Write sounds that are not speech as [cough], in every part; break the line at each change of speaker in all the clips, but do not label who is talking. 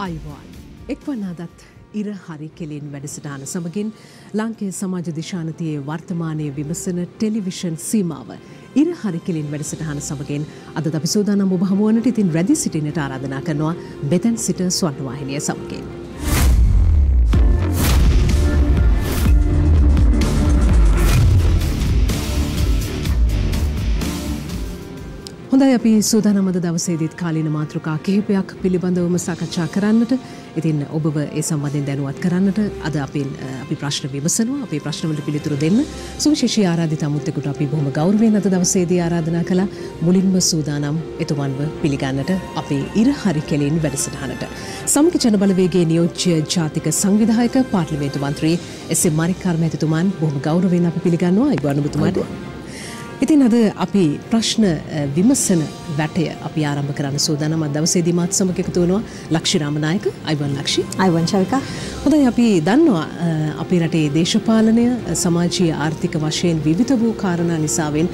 අයිවාන්. එක්වන්නාදත් ඉර හරි කෙලෙන් වැඩසටාන සමගින් ලංකේ සමාජ දිශානතියේ වර්තමානය විමසන ටෙලිවිෂන් සීමාව. ඉර හරි කෙලින් වැඩසටහන සමගෙන් අද අපි සූදානම් ඔබ හමුවනට ඉතින් රැදි සිටිනට ආරාධනා කරනවා බෙතැන් සිට ස්වර්ණවාහිනිය සමගින්. හොඳයි අපි සූදානමද දවසේදීත් කාලීන මාතෘකා කිහිපයක් පිළිබඳවම සාකච්ඡා කරන්නට. ඉතින් ඔබව ඒ සම්බන්ධයෙන් දැනුවත් කරන්නට අද අපින් අපි ප්‍රශ්න විමසනවා. අපේ ප්‍රශ්නවලට පිළිතුරු දෙන්න සුවිශේෂී ආරාධිත අමුත්තෙකුට අපි බොහොම ගෞරවයෙන් අද දවසේදී ආරාධනා කළා. මුලින්ම සූදානම් එතුමන්ව පිළිගන්නට අපේ ඉර හරි කෙලින් වැඩසටහනට. සමග ජනබලවේගේ නියෝජ්‍ය ජාතික සංවිධායක පාර්ලිමේන්තු මන්ත්‍රී එස්.එම්. මරික්කාර්ම ඇතිතුමන් බොහොම ගෞරවයෙන් අපි පිළිගන්නවා. අයිබෝන් ඔබතුමාට ඉතින් අද අපි ප්‍රශ්න විමසන වැටය අපි ආරම්භ කරන්න සූදානම්. අද දවසේදී මාත් සමග එකතු වෙනවා ලක්ෂි රාමනායක අයිවන් ලක්ෂි.
අයිවන් චවිකා.
හොඳයි අපි දන්නවා අපේ රටේ දේශපාලනය සමාජීය ආර්ථික වශයෙන් විවිධ වූ කාරණා නිසාවෙන්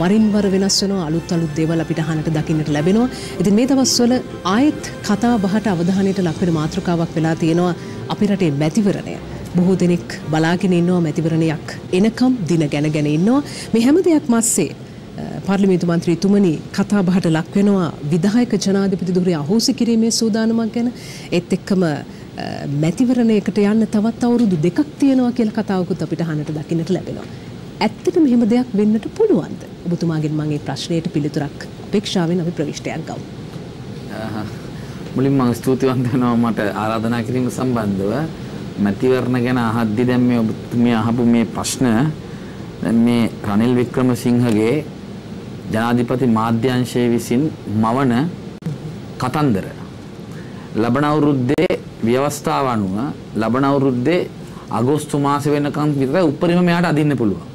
වරින් වර වෙනස් වෙනවා අලුත් අලුත් දේවල් අපිට අහන්නට දකින්නට ලැබෙනවා. ඉතින් මේ දවස්වල ආයෙත් කතා බහට අවධානයට ලක් වෙන මාතෘකාවක් වෙලා තියෙනවා අපේ රටේ මැතිවරණය බොහෝ දෙනෙක් බලාගෙන ඉන්නවා මැතිවරණයක් එනකම් දින ගැන ගැන ඉන්නවා මේ හැම දෙයක් මස්සේ පාර්ලිමේන්තු මන්ත්‍රීතුමනි කතා බහට ලක් වෙනවා විධායක ජනාධිපති ධුරය අහෝසි කිරීමේ සූදානමක් ගැන ඒත් එක්කම මැතිවරණයකට යන්න තවත් අවුරුදු දෙකක් තියෙනවා කියලා කතාවකුත් අපිට අහන්නට දකින්නට ලැබෙනවා. ඇත්තටම මෙහෙම දෙයක් වෙන්නට පුළුවන්ද? ඔබතුමාගෙන් මම මේ ප්‍රශ්නයට පිළිතුරක් අපේක්ෂාවෙන් අපි ප්‍රවිෂ්ටයක් ගමු.
මුලින්ම මම ස්තුතිවන්ත වෙනවා මට ආරාධනා කිරීම සම්බන්ධව මැතිවරණ ගැන අහද්දි දැන් මේ ඔබතුමිය අහපු මේ ප්‍රශ්න දැන් මේ රනිල් වික්‍රමසිංහගේ ජනාධිපති මාධ්‍යංශය විසින් මවන කතන්දර ලබන අවුරුද්දේ ව්‍යවස්ථාව අනුව ලබන අවුරුද්දේ අගෝස්තු මාසෙ වෙනකම් විතර උඩරිම මෙයාට අදින්න පුළුවන්.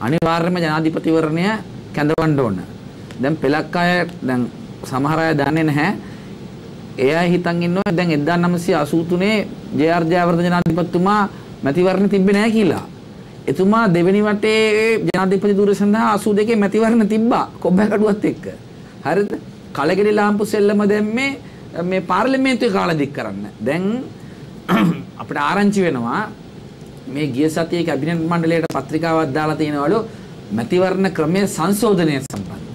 අනිවාර්යයෙන්ම ජනාධිපතිවරණය කැඳවන්න ඕන. දැන් පෙලක් අය දැන් සමහර අය දන්නේ නැහැ එයා හිතන් ඉන්නවා දැන් 1983 ජේ.ආර්. ජයවර්ධන ජනාධිපතිතුමා මැතිවරණ තිබ්බේ නැහැ කියලා. එතුමා දෙවෙනි වටේ ජනාධිපති ධුර සඳහා 82 මැතිවරණ තිබ්බා කොබ්බකඩුවත් එක්ක. හරිද? කලගෙඩි ලාම්පු සෙල්ලම දැම්මේ මේ පාර්ලිමේන්තුවේ කාල දික් කරන්න. දැන් [clears throat] අපිට ආරංචි වෙනවා මේ ගිය සතියේ කැබිනට් මණ්ඩලයට පත්‍රිකාවක් දාලා තියෙනවලු මැතිවරණ ක්‍රමයේ සංශෝධනය සම්බන්ධ.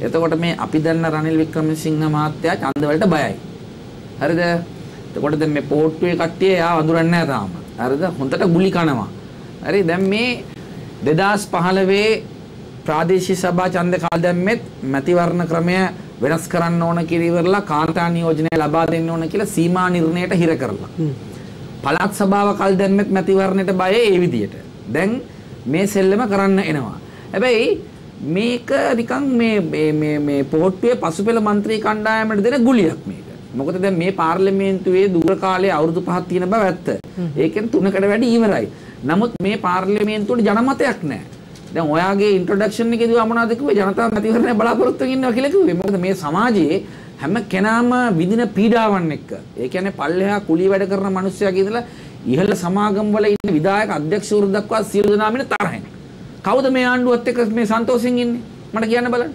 එතකොට මේ අපි දන්න රනිල් වික්‍රමසිංහ මහත්තයා ඡන්ද වලට බයයි. හරිද? එතකොට දැන් මේ පෝට්ටුවේ කට්ටිය එයා වඳුරන්නේ නැහැ තාම. හරිද? හොඳට ගුලි කනවා. හරි දැන් මේ 2015 ප්‍රාදේශීය සභා ඡන්ද කාල දැම්මෙත් මැතිවරණ ක්‍රමය වෙනස් කරන්න ඕන කියලා ඉවරලා කාන්තා නියෝජනය ලබා දෙන්න ඕන කියලා සීමා නිර්ණයට හිර කරලා. පළාත් සභාව කල් දැම්මෙත් මැතිවරණයට බය ඒ විදියට. දැන් මේ සෙල්ලම කරන්න එනවා. හැබැයි මේක නිකන් මේ මේ මේ පොහොට්ටුවේ පසුපෙළ മന്ത്രി කණ්ඩායමට දෙන ගුලියක් මේක. මොකද දැන් මේ පාර්ලිමේන්තුවේ දුර කාලයේ අවුරුදු 5ක් තියෙන බව ඇත්ත. ඒකෙන් තුනකට වැඩි ඉවරයි. නමුත් මේ පාර්ලිමේන්තුවට ජනමතයක් නැහැ. දැන් ඔයාගේ ඉන්ට්‍රොඩක්ෂන් එකේදී මොනවද කිව්වේ ජනතා මැතිවරණය බලාපොරොත්තු වෙන්න ඉන්නවා කියලා කිව්වේ. මොකද මේ සමාජයේ හැම කෙනාම විඳින පීඩාවන් එක්ක. ඒ කියන්නේ පල්ලෙහා කුලී වැඩ කරන මිනිස්සුයාගේ ඉඳලා ඉහළ සමාගම් වල ඉන්න විධායක අධ්‍යක්ෂවරු දක්වා සියලු දෙනාම ඉන්න තරහින්. කවුද මේ ආණ්ඩුවත් එක්ක මේ සන්තෝෂෙන් ඉන්නේ? මට කියන්න බලන්න.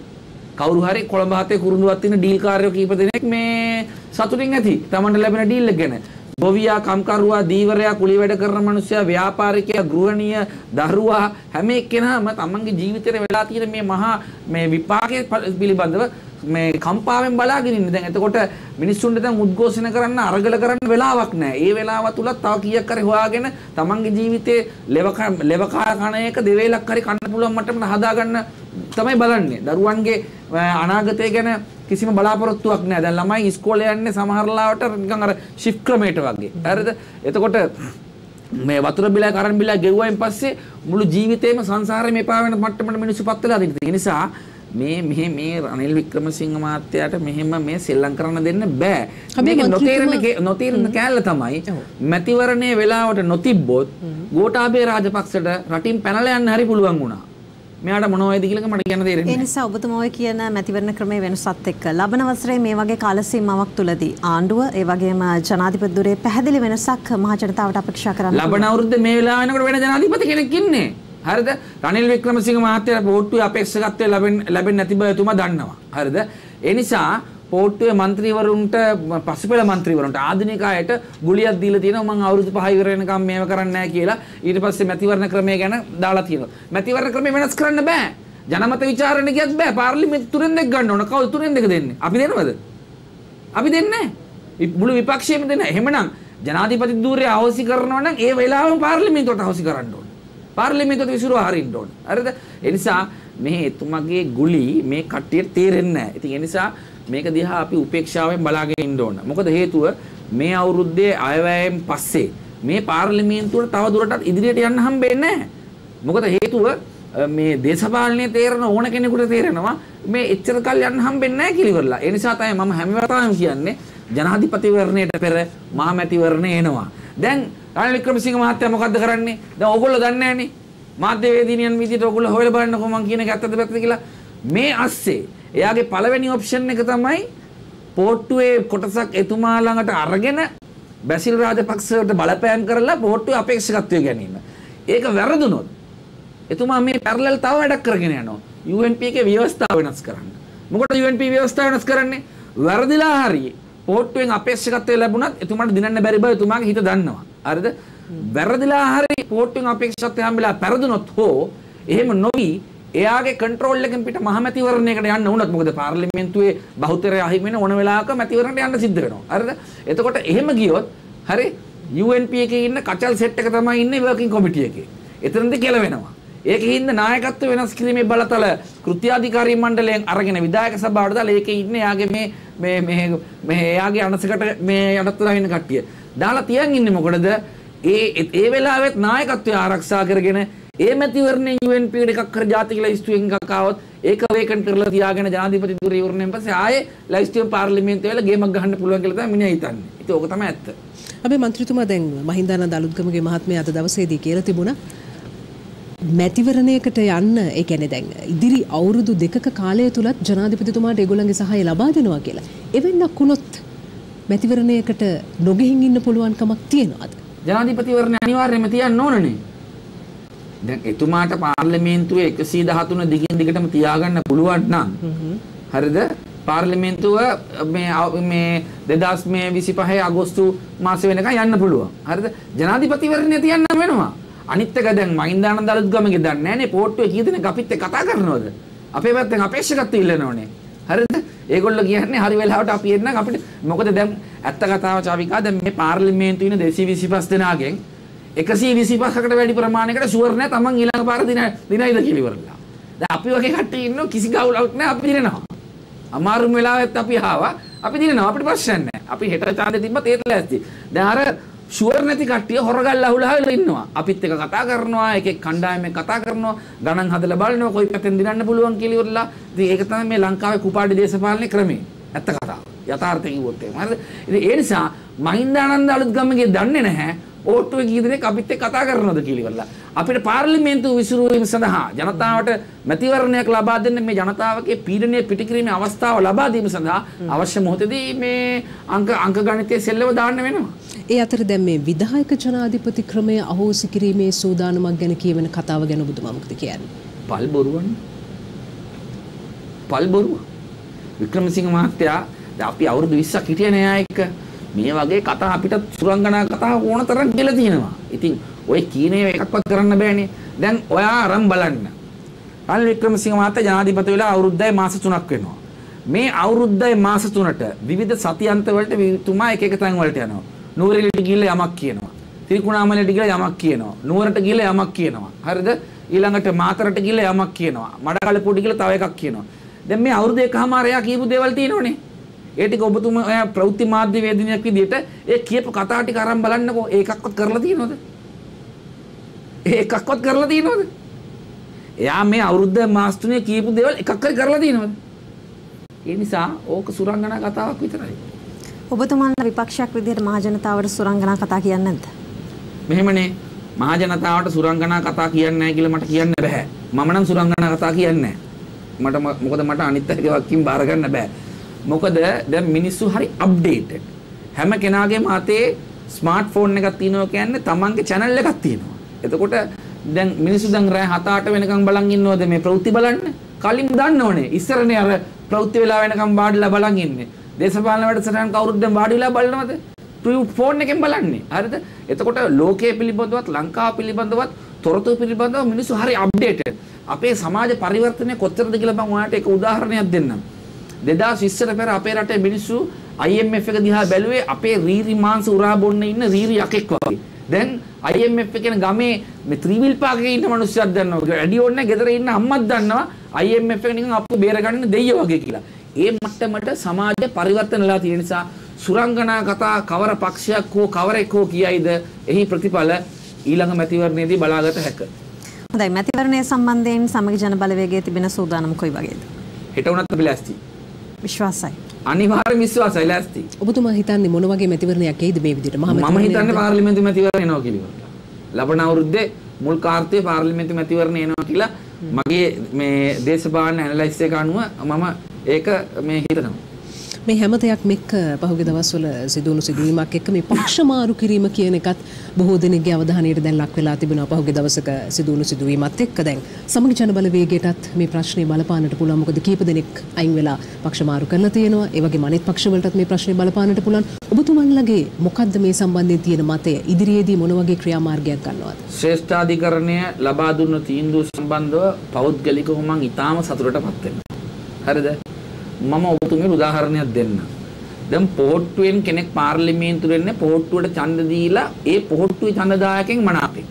කවුරු හරි කොළඹ හතේ කුරුඳුවත් තියෙන ඩීල් කාර්යෝ කීප දෙනෙක් මේ සතුටින් ඇති. Tamanට ලැබෙන ඩීල් එක ගැන. ගොවියා, කම්කරුවා, දීවරයා, කුලී වැඩ කරන මිනිස්සයා, ව්‍යාපාරිකයා, ගෘහණිය, දරුවා හැම එක්කෙනාම තමන්ගේ ජීවිතේ වෙලා තියෙන මේ මහා මේ විපාකයේ පිළිබඳව මේ කම්පාවෙන් බලාගෙන ඉන්නේ. දැන් එතකොට මිනිස්සුන්ට දැන් උද්ඝෝෂණ කරන්න අරගල කරන්න වෙලාවක් නැහැ. ඒ වෙලාව තුල තව කීයක් හරි හොයාගෙන තමන්ගේ ජීවිතේ ලෙවකා කණ එක දෙවේලක් හරි කන්න පුළුවන් මට්ටමට හදාගන්න තමයි බලන්නේ. දරුවන්ගේ අනාගතය ගැන කිසිම බලාපොරොත්තුවක් නැහැ. දැන් ළමයි ඉස්කෝලේ යන්නේ සමහර ලාවට නිකන් අර ෂිෆ්ට් ක්‍රමයට වගේ. හරිද? එතකොට මේ වතුර බිලා කරන් බිලා ගෙවුවයින් පස්සේ මුළු ජීවිතේම සංසාරේම එපා වෙන මට්ටමට මිනිස්සු පත් වෙලා තියෙනවා. ඒ නිසා මේ මෙහෙ මේ රනිල් වික්‍රමසිංහ මහත්තයාට මෙහෙම මේ සෙල්ලම් කරන්න දෙන්න බෑ. මේක නොතේරෙන නොතේරෙන කෑල්ල තමයි මැතිවරණයේ වෙලාවට නොතිබ්බොත් ගෝඨාභය රාජපක්ෂට රටින් පැනලා යන්න හරි පුළුවන් වුණා. මෙයාට මොනවයිද කියලා මට කියන්න තේරෙන්නේ.
ඒ නිසා ඔබතුමා ඔය කියන මැතිවරණ ක්‍රමයේ වෙනසත් එක්ක ලබන වසරේ මේ වගේ කාල සීමාවක් තුලදී ආණ්ඩුව ඒ වගේම ජනාධිපති දුරේ පැහැදිලි වෙනසක් මහ ජනතාවට අපේක්ෂා කරන්න.
ලබන අවුරුද්දේ මේ වෙලාව වෙනකොට වෙන ජනාධිපති කෙනෙක් ඉන්නේ. හරිද? රනිල් වික්‍රමසිංහ මහත්තයාට වෝට්ටුවේ අපේක්ෂකත්වය ලැබෙන්නේ නැති බව එතුමා දන්නවා. හරිද? ඒ නිසා පෝට්ටුවේ മന്ത്രിවරුන්ට පසුපෙළ മന്ത്രിවරුන්ට ආධුනික අයට ගුලියක් දීලා තියෙනවා මම අවුරුදු 5 ඉවර වෙනකම් මේව කරන්නේ නැහැ කියලා ඊට පස්සේ මැතිවරණ ක්‍රමය ගැන දාලා තියෙනවා. මැතිවරණ ක්‍රමය වෙනස් කරන්න බෑ. ජනමත විචාරණ ගියත් බෑ. පාර්ලිමේන්තු තුනෙන් දෙක ගන්න ඕන. කවුද තුනෙන් දෙක දෙන්නේ? අපි දෙනවද? අපි දෙන්නේ මුළු විපක්ෂයේම දෙන්නේ එහෙමනම් ජනාධිපති ධූරය අවශ්‍ය කරනවා නම් ඒ වෙලාවම පාර්ලිමේන්තුවට අවශ්‍ය කරන්න ඕන. පාර්ලිමේන්තුවට විසිරුවා හරින්න ඕන. හරිද? ඒ නිසා මේ එතුමගේ ගුලි මේ කට්ටියට තේරෙන්නේ නැහැ. ඉතින් ඒ නිසා මේක දිහා අපි උපේක්ෂාවෙන් බලාගෙන ඉන්න ඕන. මොකද හේතුව මේ අවුරුද්දේ අයවැයෙන් පස්සේ මේ පාර්ලිමේන්තුවට තව දුරටත් ඉදිරියට යන්න හම්බෙන්නේ නැහැ. මොකද හේතුව මේ දේශපාලනයේ තේරෙන ඕන කෙනෙකුට තේරෙනවා මේ එච්චර කල් යන්න හම්බෙන්නේ නැහැ කිලිවරලා. ඒ නිසා තමයි මම හැම වෙලාවෙම කියන්නේ ජනාධිපතිවරණයට පෙර මහමැතිවරණය එනවා. දැන් රනිල් වික්‍රමසිංහ මහත්තයා මොකද්ද කරන්නේ? දැන් ඕගොල්ලෝ දන්නේ නැහනේ. මාධ්‍යවේදීනියන් විදිහට ඕගොල්ලෝ හොයලා බලන්නකෝ මං කියන එක ඇත්තද පැත්තද කියලා. මේ අස්සේ එයාගේ පළවෙනි ඔප්ෂන් එක තමයි පෝට්ටුවේ කොටසක් එතුමා ළඟට අරගෙන බැසිල් රාජපක්ෂවට බලපෑම් කරලා පෝට්ටුවේ අපේක්ෂකත්වය ගැනීම. ඒක වැරදුනොත් එතුමා මේ පැරලල් තව වැඩක් කරගෙන යනවා. UNP එකේ ව්‍යවස්ථාව වෙනස් කරන්න. මොකටද UNP ව්‍යවස්ථාව වෙනස් කරන්නේ? වැරදිලා හරි පෝට්ටුවෙන් අපේක්ෂකත්වය ලැබුණත් එතුමාට දිනන්න බැරි බව එතුමාගේ හිත දන්නවා. හරිද? වැරදිලා හරි පෝට්ටුවෙන් අපේක්ෂකත්වය හම්බෙලා පෙරදුනොත් හෝ එහෙම නොවි එයාගේ කන්ට්‍රෝල් එකෙන් පිට මහමැතිවරණයකට යන්න වුණත් මොකද පාර්ලිමේන්තුවේ බහුතරය අහිමි වෙන ඕන වෙලාවක මැතිවරණයට යන්න සිද්ධ වෙනවා. හරිද? එතකොට එහෙම ගියොත් හරි UNP එකේ ඉන්න කචල් සෙට් එක තමයි ඉන්නේ වර්කින් කොමිටි එකේ. එතනදී කෙලවෙනවා. ඒකේ හින්ද නායකත්ව වෙනස් කිරීමේ බලතල කෘත්‍යාධිකාරී මණ්ඩලයෙන් අරගෙන විධායක සභාවට දාලා ඒකේ ඉන්නේ යාගේ මේ මේ මේ මේ එයාගේ අනසකට මේ යටත්ලා ඉන්න කට්ටිය. දාලා තියන් ඉන්නේ මොකටද? ඒ ඒ වෙලාවෙත් නායකත්වය ආරක්ෂා කරගෙන ඒ මැතිවරණයෙන් UNP එකක් කර ජාතික ලයිස්තුවෙන් එකක් ආවොත් ඒක වේකන් කරලා තියාගෙන ජනාධිපති ධුරය ඉවරණයෙන් පස්සේ ආයේ ලයිස්තුවෙන් පාර්ලිමේන්තුවේ වෙලා ගේමක් ගහන්න පුළුවන් කියලා තමයි මිනිහා හිතන්නේ. ඉතින් ඕක තමයි ඇත්ත.
අපේ මන්ත්‍රීතුමා දැන් මහින්දානන්ද අලුත්ගමගේ මහත්මයා අද දවසේදී කියලා තිබුණා මැතිවරණයකට යන්න ඒ කියන්නේ දැන් ඉදිරි අවුරුදු දෙකක කාලය තුලත් ජනාධිපතිතුමාට ඒගොල්ලන්ගේ සහාය ලබා දෙනවා කියලා. එවෙන්නක් වුණොත් මැතිවරණයකට නොගෙහින් ඉන්න පුළුවන් කමක් තියෙනවද?
ජනාධිපතිවරණය අනිවාර්යයෙන්ම තියන්න ඕනනේ. දැන් එතුමාට පාර්ලිමේන්තුවේ 113 දිගින් දිගටම තියාගන්න පුළුවන් නම් හරිද? පාර්ලිමේන්තුව මේ මේ 2025 අගෝස්තු මාසෙ වෙනකන් යන්න පුළුවන්. හරිද? ජනාධිපතිවරණය තියන්න වෙනවා. අනිත් එක දැන් මහින්දානන්ද අලුත්ගමගේ දන්නේ නැහනේ පෝට්ටුවේ කී දෙනෙක් අපිත් එක්ක කතා කරනවද? අපේ පැත්තෙන් අපේක්ෂකත්වය ඉල්ලනවනේ. හරිද? ඒගොල්ලෝ කියන්නේ හරි වෙලාවට අපි එන්නම් අපිට මොකද දැන් ඇත්ත කතාව චාවිකා දැන් මේ පාර්ලිමේන්තුවේ ඉන්න 225 දෙනාගෙන් 125කට වැඩි ප්‍රමාණයකට ෂුවර් නැහැ තමන් ඊළඟ පාර දින දිනයිද කියලා ඉවරලා. දැන් අපි වගේ කට්ටිය ඉන්නෝ කිසි ගවුලක් නැහැ අපි දිනනවා. අමාරුම වෙලාවෙත් අපි ආවා අපි දිනනවා අපිට ප්‍රශ්න නැහැ. අපි හෙට ඡාන්දේ තිබ්බත් ඒත් ලෑස්ති. දැන් අර ෂුවර් නැති කට්ටිය හොරගල් අහුලා වෙලා ඉන්නවා. අපිත් එක්ක කතා කරනවා, එකෙක් කණ්ඩායමෙන් කතා කරනවා, ගණන් හදලා බලනවා කොයි පැත්තෙන් දිනන්න පුළුවන් කියලා ඉවරලා. ඉතින් ඒක තමයි මේ ලංකාවේ කුපාඩි දේශපාලන ක්‍රමය. ඇත්ත කතාව. යථාර්ථය කිව්වොත් එහෙම. හරිද? ඉතින් ඒ නිසා මහින්දානන්ද අලුත්ගමගේ දන්නේ නැහැ ඕට්ටුවේ කී දෙනෙක් අපිත් එක්ක කතා කරනවද කියලා ඉවරලා. අපිට පාර්ලිමේන්තුව විසිරුවීම සඳහා ජනතාවට මැතිවරණයක් ලබා දෙන්න මේ ජනතාවගේ පීඩනය පිටිකිරීමේ අවස්ථාව ලබා දීම සඳහා අවශ්‍ය මොහොතේදී මේ අංක අංක ගණිතයේ සෙල්ලම දාන්න වෙනවා.
ඒ අතර දැන් මේ විධායක ජනාධිපති ක්‍රමය අහෝසි කිරීමේ සූදානමක් ගැන කියවෙන කතාව ගැන ඔබතුමා මොකද කියන්නේ?
පල් බොරුවනේ. පල් බොරුව. වික්‍රමසිංහ මහත්තයා අපි අවුරුදු 20ක් හිටියේ නෑ එක්ක. මේ වගේ කතා අපිට සුරංගනා කතා ඕන තරම් කියලා තියෙනවා. ඉතින් ඔය කීනේ එකක්වත් කරන්න බෑනේ. දැන් ඔයා අරන් බලන්න. රනිල් වික්‍රමසිංහ මහත්තයා ජනාධිපති වෙලා අවුරුද්දයි මාස 3ක් වෙනවා. මේ අවුරුද්දයි මාස 3ට විවිධ සතියන්ත වලට තුමා එක එක තැන් වලට යනවා. නූරෙලිට ගිහිල්ලා යමක් කියනවා. තිරිකුණාමලයට ගිහිල්ලා යමක් කියනවා. නුවරට ගිහිල්ලා යමක් කියනවා. හරිද? ඊළඟට මාතරට ගිහිල්ලා යමක් කියනවා. මඩකලපුවට ගිහිල්ලා තව එකක් කියනවා. දැන් මේ අවුරුදු එකමාර එයා කියපු දේවල් තියෙනවනේ. ඒ ටික ඔබතුමා ඔයා ප්‍රවෘත්ති මාධ්‍ය වේදිනියක් විදිහට ඒ කියපු කතා ටික අරන් බලන්නකෝ ඒකක්වත් කරලා තියෙනවද? ඒකක්වත් කරලා තියෙනවද? එයා මේ අවුරුද්ද මාස තුනේ කියපු දේවල් එකක් හරි කරලා තියෙනවද? ඒ නිසා ඕක සුරංගනා කතාවක් විතරයි.
ඔබතුමාලා විපක්ෂයක් විදිහට මහජනතාවට සුරංගනා කතා කියන්නේ නැද්ද?
මෙහෙමනේ මහජනතාවට සුරංගනා කතා කියන්නේ නැහැ කියලා මට කියන්න බෑ. මම නම් සුරංගනා කතා කියන්නේ මට මොකද මට අනිත් අයගේ වක්කින් බාර ගන්න බෑ. මොකද දැන් මිනිස්සු හරි අප්ඩේටඩ්. හැම කෙනාගේම අතේ ස්මාර්ට්ෆෝන් එකක් තියෙනවා කියන්නේ තමන්ගේ channel එකක් තියෙනවා. එතකොට දැන් මිනිස්සු දැන් රෑ 7-8 වෙනකන් බලන් ඉන්නවද මේ ප්‍රවෘත්ති බලන්න? කලින් දන්න ඕනේ. ඉස්සරනේ අර ප්‍රවෘත්ති වෙලා වෙනකම් වාඩිලා බලන් ඉන්නේ. දේශපාලන වැඩසටහන් කවුරුත් දැන් වාඩිලා බලනවද? ෆෝන් එකෙන් බලන්නේ. හරිද? එතකොට ලෝකයේ පිළිබඳවත් ලංකාව පිළිබඳවත් තොරතුරු පිළිබඳව මිනිස්සු හරි අප්ඩේටඩ්. අපේ සමාජ පරිවර්තනය කොච්චරද කියලා මම ඔයාලට එක උදාහරණයක් දෙන්නම්. 2020ට පෙර අපේ රටේ මිනිස්සු IMF එක දිහා බැලුවේ අපේ රීරි මාංශ උරා බොන්න ඉන්න රීරි යකෙක් වගේ. දැන් IMF කියන ගමේ මේ ත්‍රිවිල් පාකේ ඉන්න මිනිස්සුත් දන්නවා. වැඩි ඕනේ ගෙදර ඉන්න අම්මත් දන්නවා IMF එක නිකන් අප්පු බේරගන්න දෙයියෝ වගේ කියලා. ඒ මට්ටමට සමාජ පරිවර්තන වෙලා තියෙන නිසා සුරංගනා කතා කවර පක්ෂයක් හෝ කවරෙක් හෝ කියයිද එහි ප්‍රතිඵල ඊළඟ මැතිවරණයේදී බලාගත හැකිය.
හොඳයි මැතිවරණය සම්බන්ධයෙන් සමගි ජන බලවේගයේ තිබෙන සූදානම කොයි වගේද?
හෙට උනත් අපි ලෑස්ති.
විශ්වාසයි.
අනිවාර්ය විශ්වාසයි ලෑස්ති.
ඔබතුමා හිතන්නේ මොන වගේ මැතිවරණයක් එයිද මේ විදිහට
මම හිතන්නේ පාර්ලිමේන්තු මැතිවරණ එනවා කියලා. ලබන අවුරුද්දේ මුල් කාර්තයේ පාර්ලිමේන්තු මැතිවරණ එනවා කියලා මගේ මේ දේශපාලන ඇනලයිස් එක අනුව මම ඒක මේ හිතනවා.
මේ හැම දෙයක් එක්ක පහුගිය දවස්වල සිදුවුණු සිදුවීමක් එක්ක මේ පක්ෂ මාරු කිරීම කියන එකත් බොහෝ දෙනෙක්ගේ අවධානයට දැන් ලක් වෙලා තිබෙනවා පහුගිය දවසක සිදුවුණු සිදුවීමත් එක්ක දැන්. සමගි ජන බලවේගයටත් මේ ප්‍රශ්නේ බලපාන්නට පුළුවන්. මොකද කීප දෙනෙක් අයින් වෙලා පක්ෂ මාරු කරලා තියෙනවා. ඒ වගේම අනිත් පක්ෂවලටත් මේ ප්‍රශ්නේ බලපාන්නට පුළුවන්. ඔබතුමන්ලගේ මොකද්ද මේ සම්බන්ධයෙන් තියෙන මතය? ඉදිරියේදී මොන වගේ ක්‍රියාමාර්ගයක් ගන්නවද?
ශ්‍රේෂ්ඨාධිකරණය ලබා දුන්න තීන්දුව සම්බන්ධව පෞද්ගලිකව මම ඊටාම සතුටටපත් වෙනවා. හරිද? මම ඔබතුමියට උදාහරණයක් දෙන්න. දැන් පොහොට්ටුවෙන් කෙනෙක් පාර්ලිමේන්තුවට එන්නේ පොහොට්ටුවට ඡන්ද දීලා ඒ පොහොට්ටුවේ ඡන්දදායකෙන් මනාපේ.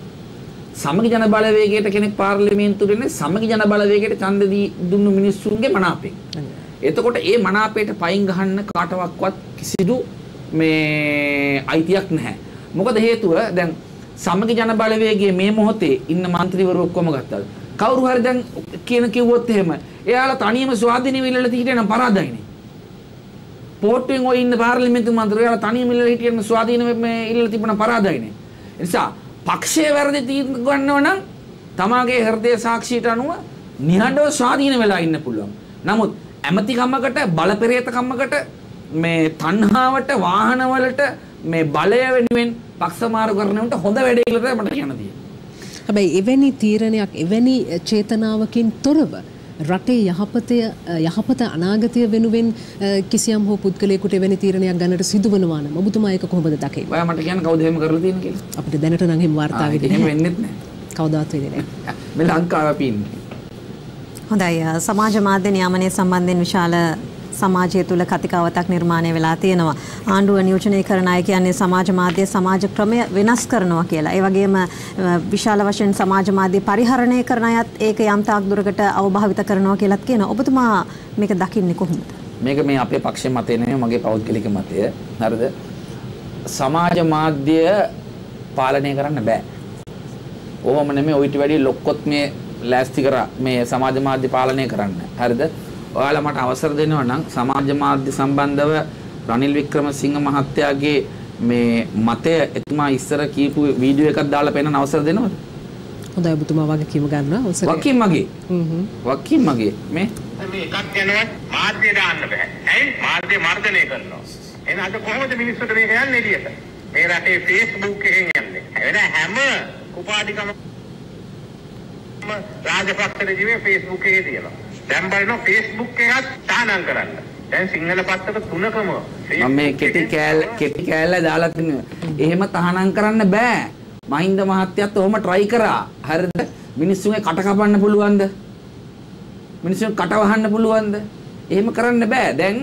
සමගි ජන බලවේගයට කෙනෙක් පාර්ලිමේන්තුවට එන්නේ සමගි ජන බලවේගයට ඡන්ද දී දුන්නු මිනිස්සුන්ගේ මනාපේ. එතකොට ඒ මනාපයට පයින් ගහන්න කාටවත්වත් කිසිදු මේ අයිතියක් නැහැ. මොකද හේතුව දැන් සමගි ජන බලවේගයේ මේ මොහොතේ ඉන්න മന്ത്രിවරු ඔක්කොම ගත්තා. කවුරු හරි දැන් කියන කිව්වොත් එහෙම එයාලා තනියම ස්වාධීන විලල හිටියනම් පරාදයිනේ. පෝට්ටුවෙන් ඔය ඉන්න පාර්ලිමේන්තු මන්ත්‍රීවරු එයාලා තනියම ඉල්ලලා හිටියනම් ස්වාධීන මේ ඉල්ලලා තිබුණ පරාදයිනේ. ඒ නිසා පක්ෂයේ වැරදි තීන්දුව ගන්නව නම් තමාගේ හෘදය සාක්ෂියට අනුව නිහඬව ස්වාධීන වෙලා ඉන්න පුළුවන්. නමුත් ඇමතිකමකට බලපෙරේතකමකට මේ තණ්හාවට වාහනවලට මේ බලය වෙනුවෙන් පක්ෂ මාරු කරනවට හොඳ වැඩේ කියලා තමයි මට කියන්න තියෙන්නේ.
හැබැයි එවැනි තීරණයක් එවැනි චේතනාවකින් තොරව රටේ යහපතය යහපත අනාගතය වෙනුවෙන් කිසියම් හෝ පුද්ගලයෙකුට එවැනි තීරණයක් ගන්නට සිදුවනවා නම් ඔබතුමා ඒක කොහොමද දකින්නේ?
ඔයා මට කියන්න කවුද එහෙම කරලා තියෙන්නේ කියලා.
අපිට දැනට නම් එහෙම වාර්තා වෙන්නේ
එහෙම
නැහැ.
වෙන්නෙත් නැහැ.
කවදාත් වෙන්නේ නැහැ.
මේ ලංකාවේ අපි ඉන්නේ.
හොඳයි සමාජ මාධ්‍ය නියාමනය සම්බන්ධයෙන් විශාල සමාජය තුළ කතිකාවතක් නිර්මාණය වෙලා තියෙනවා. ආණ්ඩුව නියෝජනය කරන අය කියන්නේ සමාජ මාධ්‍ය සමාජ ක්‍රමය වෙනස් කරනවා කියලා. ඒ වගේම අ, විශාල වශයෙන් සමාජ මාධ්‍ය පරිහරණය කරන අයත් ඒක යම් තාක් දුරකට අවභාවිත කරනවා කියලාත් කියනවා. ඔබතුමා මේක දකින්නේ කොහොමද?
මේක මේ අපේ පක්ෂයේ මතය නෙමෙයි මගේ පෞද්ගලික මතය. හරිද? සමාජ මාධ්‍ය පාලනය කරන්න බෑ. ඕවම නෙමෙයි ඔයිට වැඩි ලොක්කොත් මේ ලෑස්ති කරා මේ සමාජ මාධ්‍ය පාලනය කරන්න. හරිද? ඔයාලා මට අවසර දෙනවා නම් සමාජ මාධ්‍ය සම්බන්ධව රනිල් වික්‍රමසිංහ මහත්තයාගේ මේ මතය එතුමා ඉස්සර කියපු වීඩියෝ එකක් දාලා පෙන්නන අවසර දෙනවද?
හොඳයි ඔබතුමා වගකීම ගන්නවා. අවසරයි.
වකීම් මගේ.
හ්ම්.
වකීම් මගේ මේ
මේ එකක් යනවා මාධ්‍ය දාන්න බෑ. ඇයි? මාධ්‍ය මර්ධනය කරනවා. එහෙනම් අද කොහොමද මිනිස්සුන්ට මේක යන්නේ එළියට? මේ රටේ Facebook එකෙන් යන්නේ. වෙන හැම කුපාඩිකම රාජපක්ෂ ජීවේ Facebook එකේ තියෙනවා. දැන් බලනවා Facebook එකත් තානම් කරන්න. දැන් සිංහල පත්තක තුනකම
මම මේ කෙටි කෑල්ල කෙටි කෑල්ල දාලා තිනවා. එහෙම තහනම් කරන්න බෑ. මහින්ද මහත්තයත් ඔහොම try කරා. හරිද? මිනිස්සුන්ගේ කට කපන්න පුළුවන්ද? මිනිස්සුන් කට වහන්න පුළුවන්ද? එහෙම කරන්න බෑ. දැන්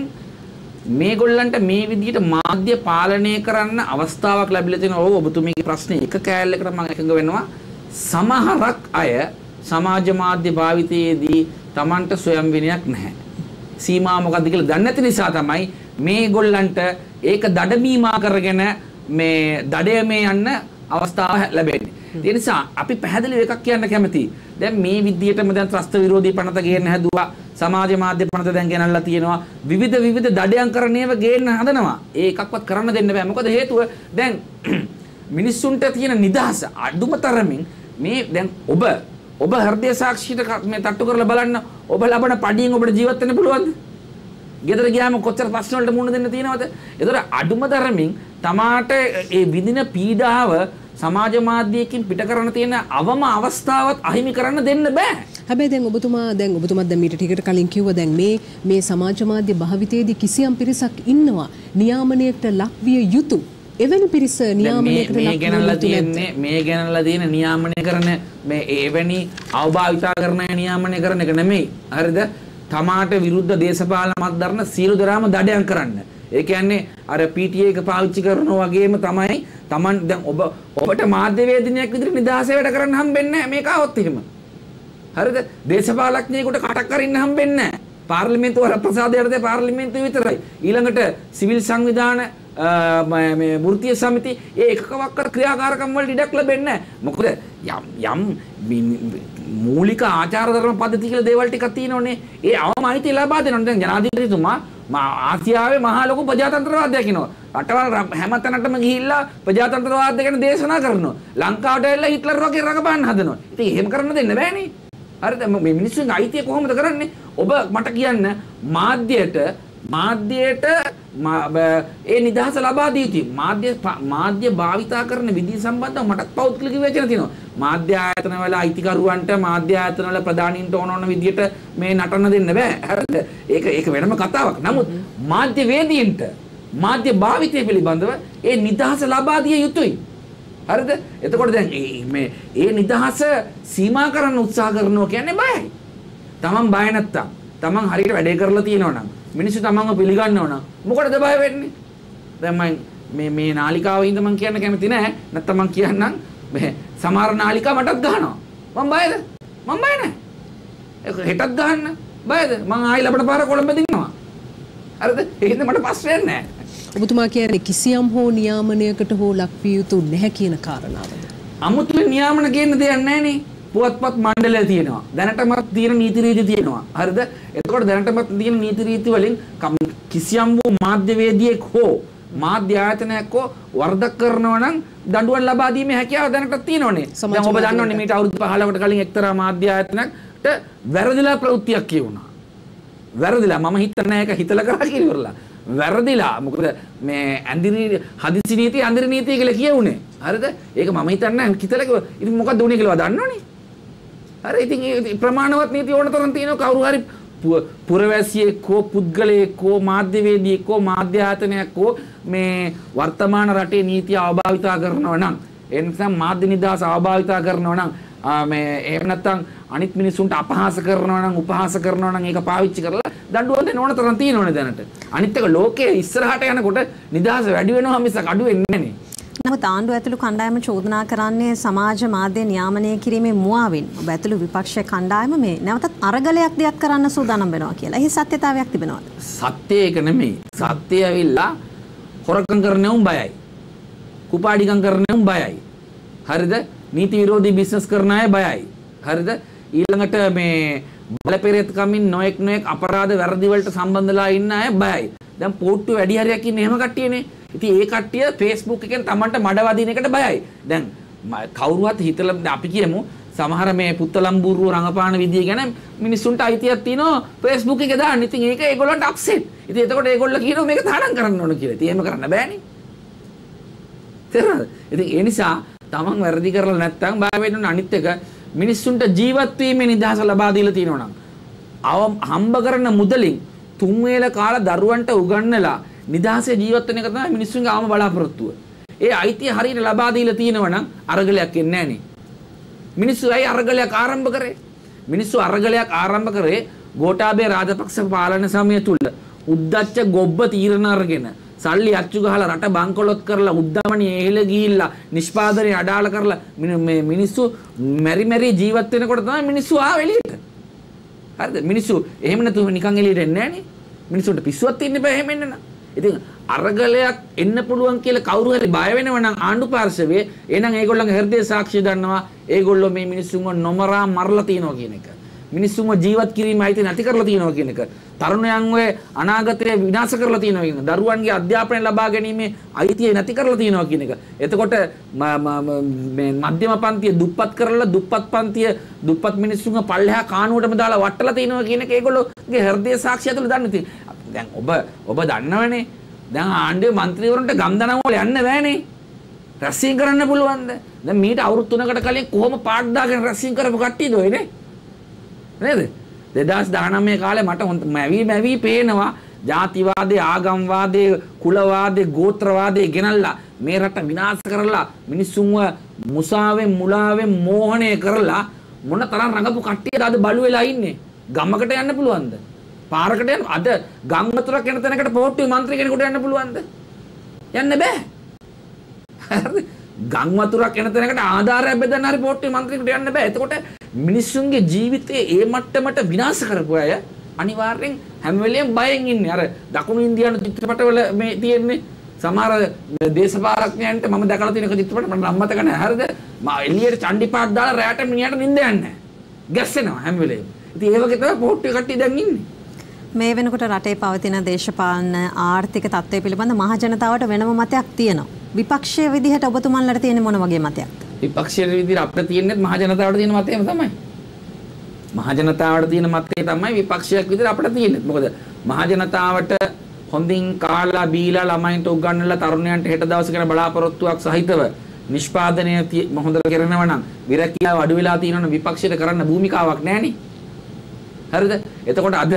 මේගොල්ලන්ට මේ විදිහට මාධ්‍ය පාලනය කරන්න අවස්ථාවක් ලැබිලා තියෙනවා. ඔව් ඔබතුමීගේ ප්‍රශ්නේ එක කෑල්ලකට මම එකඟ වෙනවා. සමහරක් අය සමාජ මාධ්‍ය භාවිතයේදී Tamanට සොයම් විනයක් නැහැ. සීමා මොකද්ද කියලා දන්නේ නැති නිසා තමයි මේගොල්ලන්ට ඒක දඩමීමා කරගෙන මේ දඩය මේ යන්න අවස්ථාව ලැබෙන්නේ. ඒ නිසා අපි පැහැදිලිව එකක් කියන්න කැමතියි. දැන් මේ විදිහටම දැන් ත්‍රස්ත විරෝධී පනත ගේන්න හැදුවා. සමාජ මාධ්‍ය පනත දැන් ගෙනල්ලා තියෙනවා. විවිධ විවිධ දඩයන් කරන ඒවා ගේන්න හදනවා. ඒ එකක්වත් කරන්න දෙන්න බෑ. මොකද හේතුව දැන් [clears throat] මිනිස්සුන්ට තියෙන නිදහස අඩුම තරමින් මේ දැන් ඔබ ඔබ හෘදය සාක්ෂියට ක- මේ තට්ටු කරලා බලන්න ඔබ ලබන පඩියෙන් ඔබට ජීවත් වෙන්න පුළුවන්ද? ගෙදර ගියාම කොච්චර ප්‍රශ්න වලට මුහුණ දෙන්න තියෙනවද? ඒතර අඩුම තරමින් තමාට ඒ විඳින පීඩාව සමාජ මාධ්‍යයකින් පිට කරන්න තියෙන අවම අවස්ථාවත් අහිමි කරන්න දෙන්න බෑ.
හැබැයි දැන් ඔබතුමා දැන් ඔබතුමත් දැන් මීට ටිකට කලින් කිව්වා දැන් මේ මේ සමාජ මාධ්‍ය භාවිතයේදී කිසියම් පිරිසක් ඉන්නවා නියාමනයකට ලක්විය යුතු එවැනි පිරිස නියාමනයකට
මේ
නැද්ද?
තියෙන්නේ මේ ගැනල්ලා තියෙන නියාමනය කරන මේ එවැනි අවභාවිතා කරන නියාමනය කරන එක නෙමෙයි. හරිද? තමාට විරුද්ධ දේශපාලන මතධර්ම සියලු දෙනාම දඩයන් කරන්න. ඒ කියන්නේ අර PTA එක පාවිච්චි කරනවා වගේම තමයි Taman දැන් ඔබ ඔබට මාධ්‍යවේදිනියක් විදිහට නිදහසේ වැඩ කරන්න හම්බෙන්නේ නැහැ. මේක આવොත් එහෙම. හරිද? දේශපාලඥයෙකුට කටක් අරින්න හම්බෙන්නේ නැහැ. පාර්ලිමේන්තුව රත්නසාද යටතේ පාර්ලිමේන්තුව විතරයි. ඊළඟට සිවිල් සංවිධාන ම- මේ වෘත්තීය සමිති ඒ එකකවක්කට ක්‍රියාකාරකම් වලට ඉඩක් ලැබෙන්නේ නැහැ. මොකද යම් යම් මි- මි- මූලික ආචාර ධර්ම පද්ධති කියලා දේවල් ටිකක් තියෙනෝනේ. ඒ අවම අයිතිය ලබා දෙනවා. දැන් ජනාධිපතිතුමා මා- ආසියාවේ මහා ලොකු ප්‍රජාතන්ත්‍රවාදයක් ඉනවා. රටවල් ර- හැමතැනටම ගිහිල්ලා ප්‍රජාතන්ත්‍රවාදය ගැන දේශනා කරනවා. ලංකාවට ඇවිල්ලා හිට්ලර් වගේ රඟපාන්න හදනවා. ඉතින් එහෙම කරන්න දෙන්න බෑනේ හරිද ම- මේ මිනිස්සුන්ගේ අයිතිය කොහොමද කරන්නේ? ඔබ මට කියන්න මාධ්‍යයට මාධ්‍යයට මා- බ- ඒ නිදහස ලබා දී යුතුයි. මාධ්‍ය ප- මාධ්‍ය භාවිතා කරන විදිහ සම්බන්ධව මටත් පෞද්ගලික විවේචන තියෙනවා. මාධ්‍ය ආයතන වල අයිතිකරුවන්ට මාධ්‍ය ආයතන වල ප්‍රධානීන්ට ඕන ඕන විදිහට මේ නටන්න දෙන්න බෑ. හරිද? ඒක ඒක වෙනම කතාවක්. නමුත් මාධ්‍ය වේදීන්ට මාධ්‍ය භාවිතය පිළිබඳව ඒ නිදහස ලබා දිය යුතුයි. හරිද? එතකොට දැන් ඒ- මේ ඒ නිදහස සීමා කරන්න උත්සාහ කරනවා කියන්නේ බයයි. තමන් බය නැත්තම් තමන් හරියට වැඩේ කරලා තියෙනවා නම් මිනිස්සු තමන්ව පිළිගන්නව නම් මොකටද බය වෙන්නේ? දැන් මම මේ මේ නාලිකාව හින්දා මම කියන්න කැමති නැහැ. නැත්තම් මම කියන්නම් මේ සමහර නාලිකා මටත් ගහනවා. මම බයද? මම බය නැහැ. ඒක හෙටත් ගහන්න බයද? මම ආයි ලබන පාර කොළඹ දිනනවා. හරිද? ඒ හින්දා මට ප්‍රශ්නයක් නැහැ.
ඔබතුමා කියන්නේ කිසියම් හෝ නියාමනයකට හෝ ලක්විය යුතු නැහැ කියන කාරණාවද
අමුතුවෙන් නියාමන කියන්න දෙයක් නැහනේ. පුවත්පත් මණ්ඩලය තියෙනවා. දැනටමත් තියෙන නීති රීති තියෙනවා. හරිද? එතකොට දැනටමත් තියෙන නීති රීති වලින් කිසියම් වූ මාධ්‍යවේදියෙක් හෝ මාධ්‍ය ආයතනයක් හෝ වරදක් කරනවා නම් දඬුවම් ලබා දීමේ හැකියාව දැනටත් තියෙනවනේ. දැන් ඔබ දන්නවනේ. මීට අවුරුදු 15කට කලින් එක්තරා මාධ්‍ය ආයතනයකට වැරදිලා ප්‍රවෘත්තියක් කියවුණා. වැරදිලා මම හිතන්නේ ඒක හිතලා කරා කියලා ඉවරලා. වැරදිලා මොකද මේ ඇඳිරි හදිසි නීති ඇඳිරි නීතිය කියලා කියුනේ. හරිද? ඒක මම හිතන්නේ හිතලා. ඉතින් මොකක්ද උනේ කියලා දන්නවනේ. හරි ඉතින් ඒ ප්‍රමාණවත් නීති ඕන තරම් තියෙනවා කවුරු හරි පු- පුරවැසියෙක් හෝ පුද්ගලයෙක් හෝ මාධ්‍යවේදියෙක් හෝ මාධ්‍ය ආයතනයක් හෝ මේ වර්තමාන රටේ නීතිය අවභාවිතා කරනවා නම් ඒ නිසා මාධ්‍ය නිදහස අවභාවිතා කරනවා නම් ආ, මේ එහෙම නැත්නම් අනිත් මිනිසුන්ට අපහාස කරනවා නම් උපහාස කරනවා නම් ඒක පාවිච්චි කරලා දඬුවම් දෙන්න ඕන තරම් තියෙනවනේ දැනට. අනිත් එක ලෝකයේ ඉස්සරහට යනකොට නිදහස වැඩි වෙනවා මිසක් අඩු වෙන්නේ නැහැ
නමුත් ආණ්ඩුව ඇතුළු කණ්ඩායම චෝදනා කරන්නේ සමාජ මාධ්‍ය නියාමනය කිරීමේ මුවාවෙන් ඔබ ඇතුළු විපක්ෂ කණ්ඩායම මේ නැවතත් අරගලයක් දියත් කරන්න සූදානම් වෙනවා කියලා. එහි සත්‍යතාවයක් තිබෙනවද?
සත්‍යය ඒක නෙමෙයි. සත්‍යය ඇවිල්ලා හොරකම් කරන උන් බයයි. කුපාඩිකම් කරන උන් බයයි. හරිද? නීති විරෝධී බිස්නස් කරන අය බයයි. හරිද? ඊළඟට මේ බලපෙරේතකමින් නොඑක් නොඑක් අපරාධ වැරදි වලට සම්බන්ධලා ඉන්න අය බයයි. දැන් පොට්ටු වැඩි හරියක් ඉන්නේ එහෙම කට්ටියනේ. ඉතින් ඒ කට්ටිය Facebook එකෙන් Tamanට මඩ වදින එකට බයයි. දැන් ම- කවුරුවත් හිතලා දැන් අපි කියමු සමහර මේ පුත්තලම්බුරුව රඟපාන විදිය ගැන මිනිස්සුන්ට අයිතියක් තියෙනවා Facebook එකේ දාන්න. ඉතින් ඒක ඒගොල්ලන්ට අප්සෙට්. ඉතින් එතකොට ඒගොල්ලෝ කියනවා මේක තාඩම් කරන්න ඕන කියලා. ඉතින් එහෙම කරන්න බෑනේ. තේරුණාද? ඉතින් ඒ නිසා තමන් වැරදි කරලා නැත්නම් බය වෙන්න ඕන අනිත් එක මිනිස්සුන්ට ජීවත් වීමේ නිදහස ලබා දීලා තියෙනවා නම් අව හම්බ කරන මුදලින් තුන් වේල කාලා දරුවන්ට උගන්වලා නිදහසේ ජීවත් වෙන එක තමයි මිනිස්සුන්ගේ ආම බලාපොරොත්තුව. ඒ අයිතිය හරියට ලබා දීලා තියෙනවා නම් අරගලයක් එන්නේ නැහනේ. මිනිස්සු ඇයි අරගලයක් ආරම්භ කරේ? මිනිස්සු අරගලයක් ආරම්භ කරේ ගෝඨාභය රාජපක්ෂ පාලන සමය තුල උද්දච්ච ගොබ්බ තීරණ අරගෙන සල්ලි අච්චු ගහලා රට බංකොලොත් කරලා උද්දමනිය එහෙල ගිහිල්ලා නිෂ්පාදනය අඩාල කරලා මිනි- මේ මිනිස්සු මෙරි මෙරි ජීවත් වෙනකොට තමයි මිනිස්සු ආව එළියට. හරිද? මිනිස්සු එහෙම නැතුව නිකන් එළියට එන්නේ නැහනේ. මිනිස්සුන්ට පිස්සුවක් තියෙන්න බෑ එහෙම එන්න නම්. ඉතින් අරගලයක් එන්න පුළුවන් කියලා කවුරු හරි බය වෙනවා නම් ආණ්ඩු පාර්ශවයේ එහෙනම් ඒගොල්ලන්ගේ හෘදය සාක්ෂිය දන්නවා ඒගොල්ලෝ මේ මිනිස්සුන්ව නොමරා මරලා තියනවා කියන එක. මිනිස්සුන්ව ජීවත් කිරීම අයිති නැති කරලා තියනවා කියන එක. තරුණයන්ව අනාගතය විනාශ කරලා තියනවා කියන එක. දරුවන්ගේ අධ්‍යාපනය ලබා ගැනීමේ අයිතිය නැති කරලා තියනවා කියන එක. එතකොට ම- ම- ම- මේ මධ්‍යම පන්තිය දුප්පත් කරලා දුප්පත් පන්තිය දුප්පත් මිනිස්සුන්ව පල්ලෙහා කානුවටම දාලා වටලා තියනවා කියන එක ඒගොල්ලෝගේ හෘදය සාක්ෂිය තුළ දන්න ඉතින් දැන් ඔබ ඔබ දන්නවනේ දැන් ආණ්ඩුවේ മന്ത്രിවරුන්ට ගම්දනම වල යන්න බෑනේ. රැස්වීම් කරන්න පුළුවන්ද? දැන් මීට අවුරුදු 3කට කලින් කොහොම පාට දාගෙන රැස්වීම් කරපු කට්ටියද ඔයනේ? නේද? 2019 කාලේ මට මැවි මැවි පේනවා ජාතිවාදේ ආගම්වාදේ කුලවාදේ ගෝත්‍රවාදේ ගෙනල්ලා මේ රට විනාශ කරලා මිනිස්සුන්ව මුසාවෙන් මුලාවෙන් මෝහණය කරලා මොන තරම් රඟපු කට්ටියද අද බලු වෙලා ඉන්නේ ගමකට යන්න පුළුවන්ද පාරකට යන අද ගම් වතුරක් යන තැනකට පොට්ටුවේ മന്ത്രി කෙනෙකුට යන්න පුළුවන්ද? යන්න බෑ. හරි. ගම් වතුරක් යන තැනකට ආධාරය බෙදන්න හරි පොට්ටුවේ മന്ത്രിකට යන්න බෑ. එතකොට මිනිස්සුන්ගේ ජීවිතයේ ඒ මට්ටමට විනාශ කරපු අය අනිවාර්යෙන් හැම වෙලෙම බයෙන් ඉන්නේ. අර දකුණු ඉන්දියානු චිත්‍රපටවල මේ තියෙන්නේ සමහර දේශපාලඥයන්ට මම දැකලා තියෙන චිත්‍රපට මට නම් මතක නැහැ හරිද මම එළියට චණ්ඩිපාක් දාලා රැට මිනිහට නිින්ද යන්නේ නැහැ ගැස්සෙනවා හැම වෙලේම ඉතින් ඒ වගේ තමයි පොට්ටු කට්ටිය දැන් ඉන්නේ
මේ වෙනකොට රටේ පවතින දේශපාලන ආර්ථික තත්ත්වය පිළිබඳ මහජනතාවට වෙනම මතයක් තියෙනවා. විපක්ෂයේ විදිහට ඔබතුමන්ලට තියෙන මොන වගේ මතයක්ද?
විපක්ෂයේ විදිහට අපිට තියෙන්නේ මහ ජනතාවට තියෙන මතයම තමයි. මහ ජනතාවට තියෙන මතය තමයි විපක්ෂයක් විදිහට අපිට තියෙන්නේ. මොකද මහ ජනතාවට හොඳින් කාලා බීලා ළමයින්ට උගන්වලා තරුණයන්ට හෙට දවස ගැන බලාපොරොත්තුවක් සහිතව නිෂ්පාදනය තිය- හොඳට කරනවා නම් විරකියාව අඩු වෙලා තියෙනවනම් විපක්ෂයට කරන්න භූමිකාවක් නැහනේ. හරිද? එතකොට අද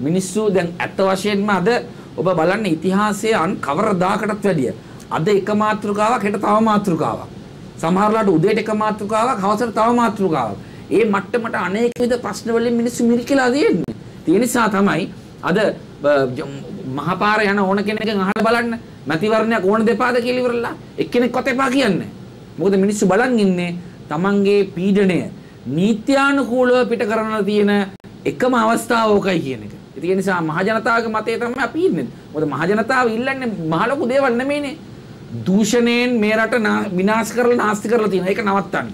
මිනිස්සු දැන් ඇත්ත වශයෙන්ම අද ඔබ බලන්න ඉතිහාසයේ අන් කවරදාකටත් වැඩිය අද එක මාතෘකාවක් හෙට තව මාතෘකාවක්. සමහරලාට උදේට එක මාතෘකාවක් හවසට තව මාතෘකාවක්. ඒ මට්ටමට අනේක විද ප්‍රශ්න වලින් මිනිස්සු මිරිකලා තියෙන්නේ. ඒ නිසා තමයි අද බ- ජ- මහපාර යන ඕන කෙනෙක්ගෙන් අහලා බලන්න මැතිවරණයක් ඕන දෙපාද කියලා ඉවරලා එක්කෙනෙක්වත් එපා කියන්නේ. මොකද මිනිස්සු බලන් ඉන්නේ තමන්ගේ පීඩණය නීත්‍යානුකූලව පිට කරන්න තියෙන එකම අවස්ථාව ඕකයි කියන එක. ඉතින් ඒ නිසා මහජනතාවගේ මතය තමයි අපි ඉන්නේ. මොකද මහජනතාව ඉල්ලන්නේ මහ ලොකු දේවල් නෙමෙයිනේ. දූෂණයෙන් මේ රට නා- විනාශ කරලා නාස්ති කරලා තියෙන ඒක නවත්තන්න.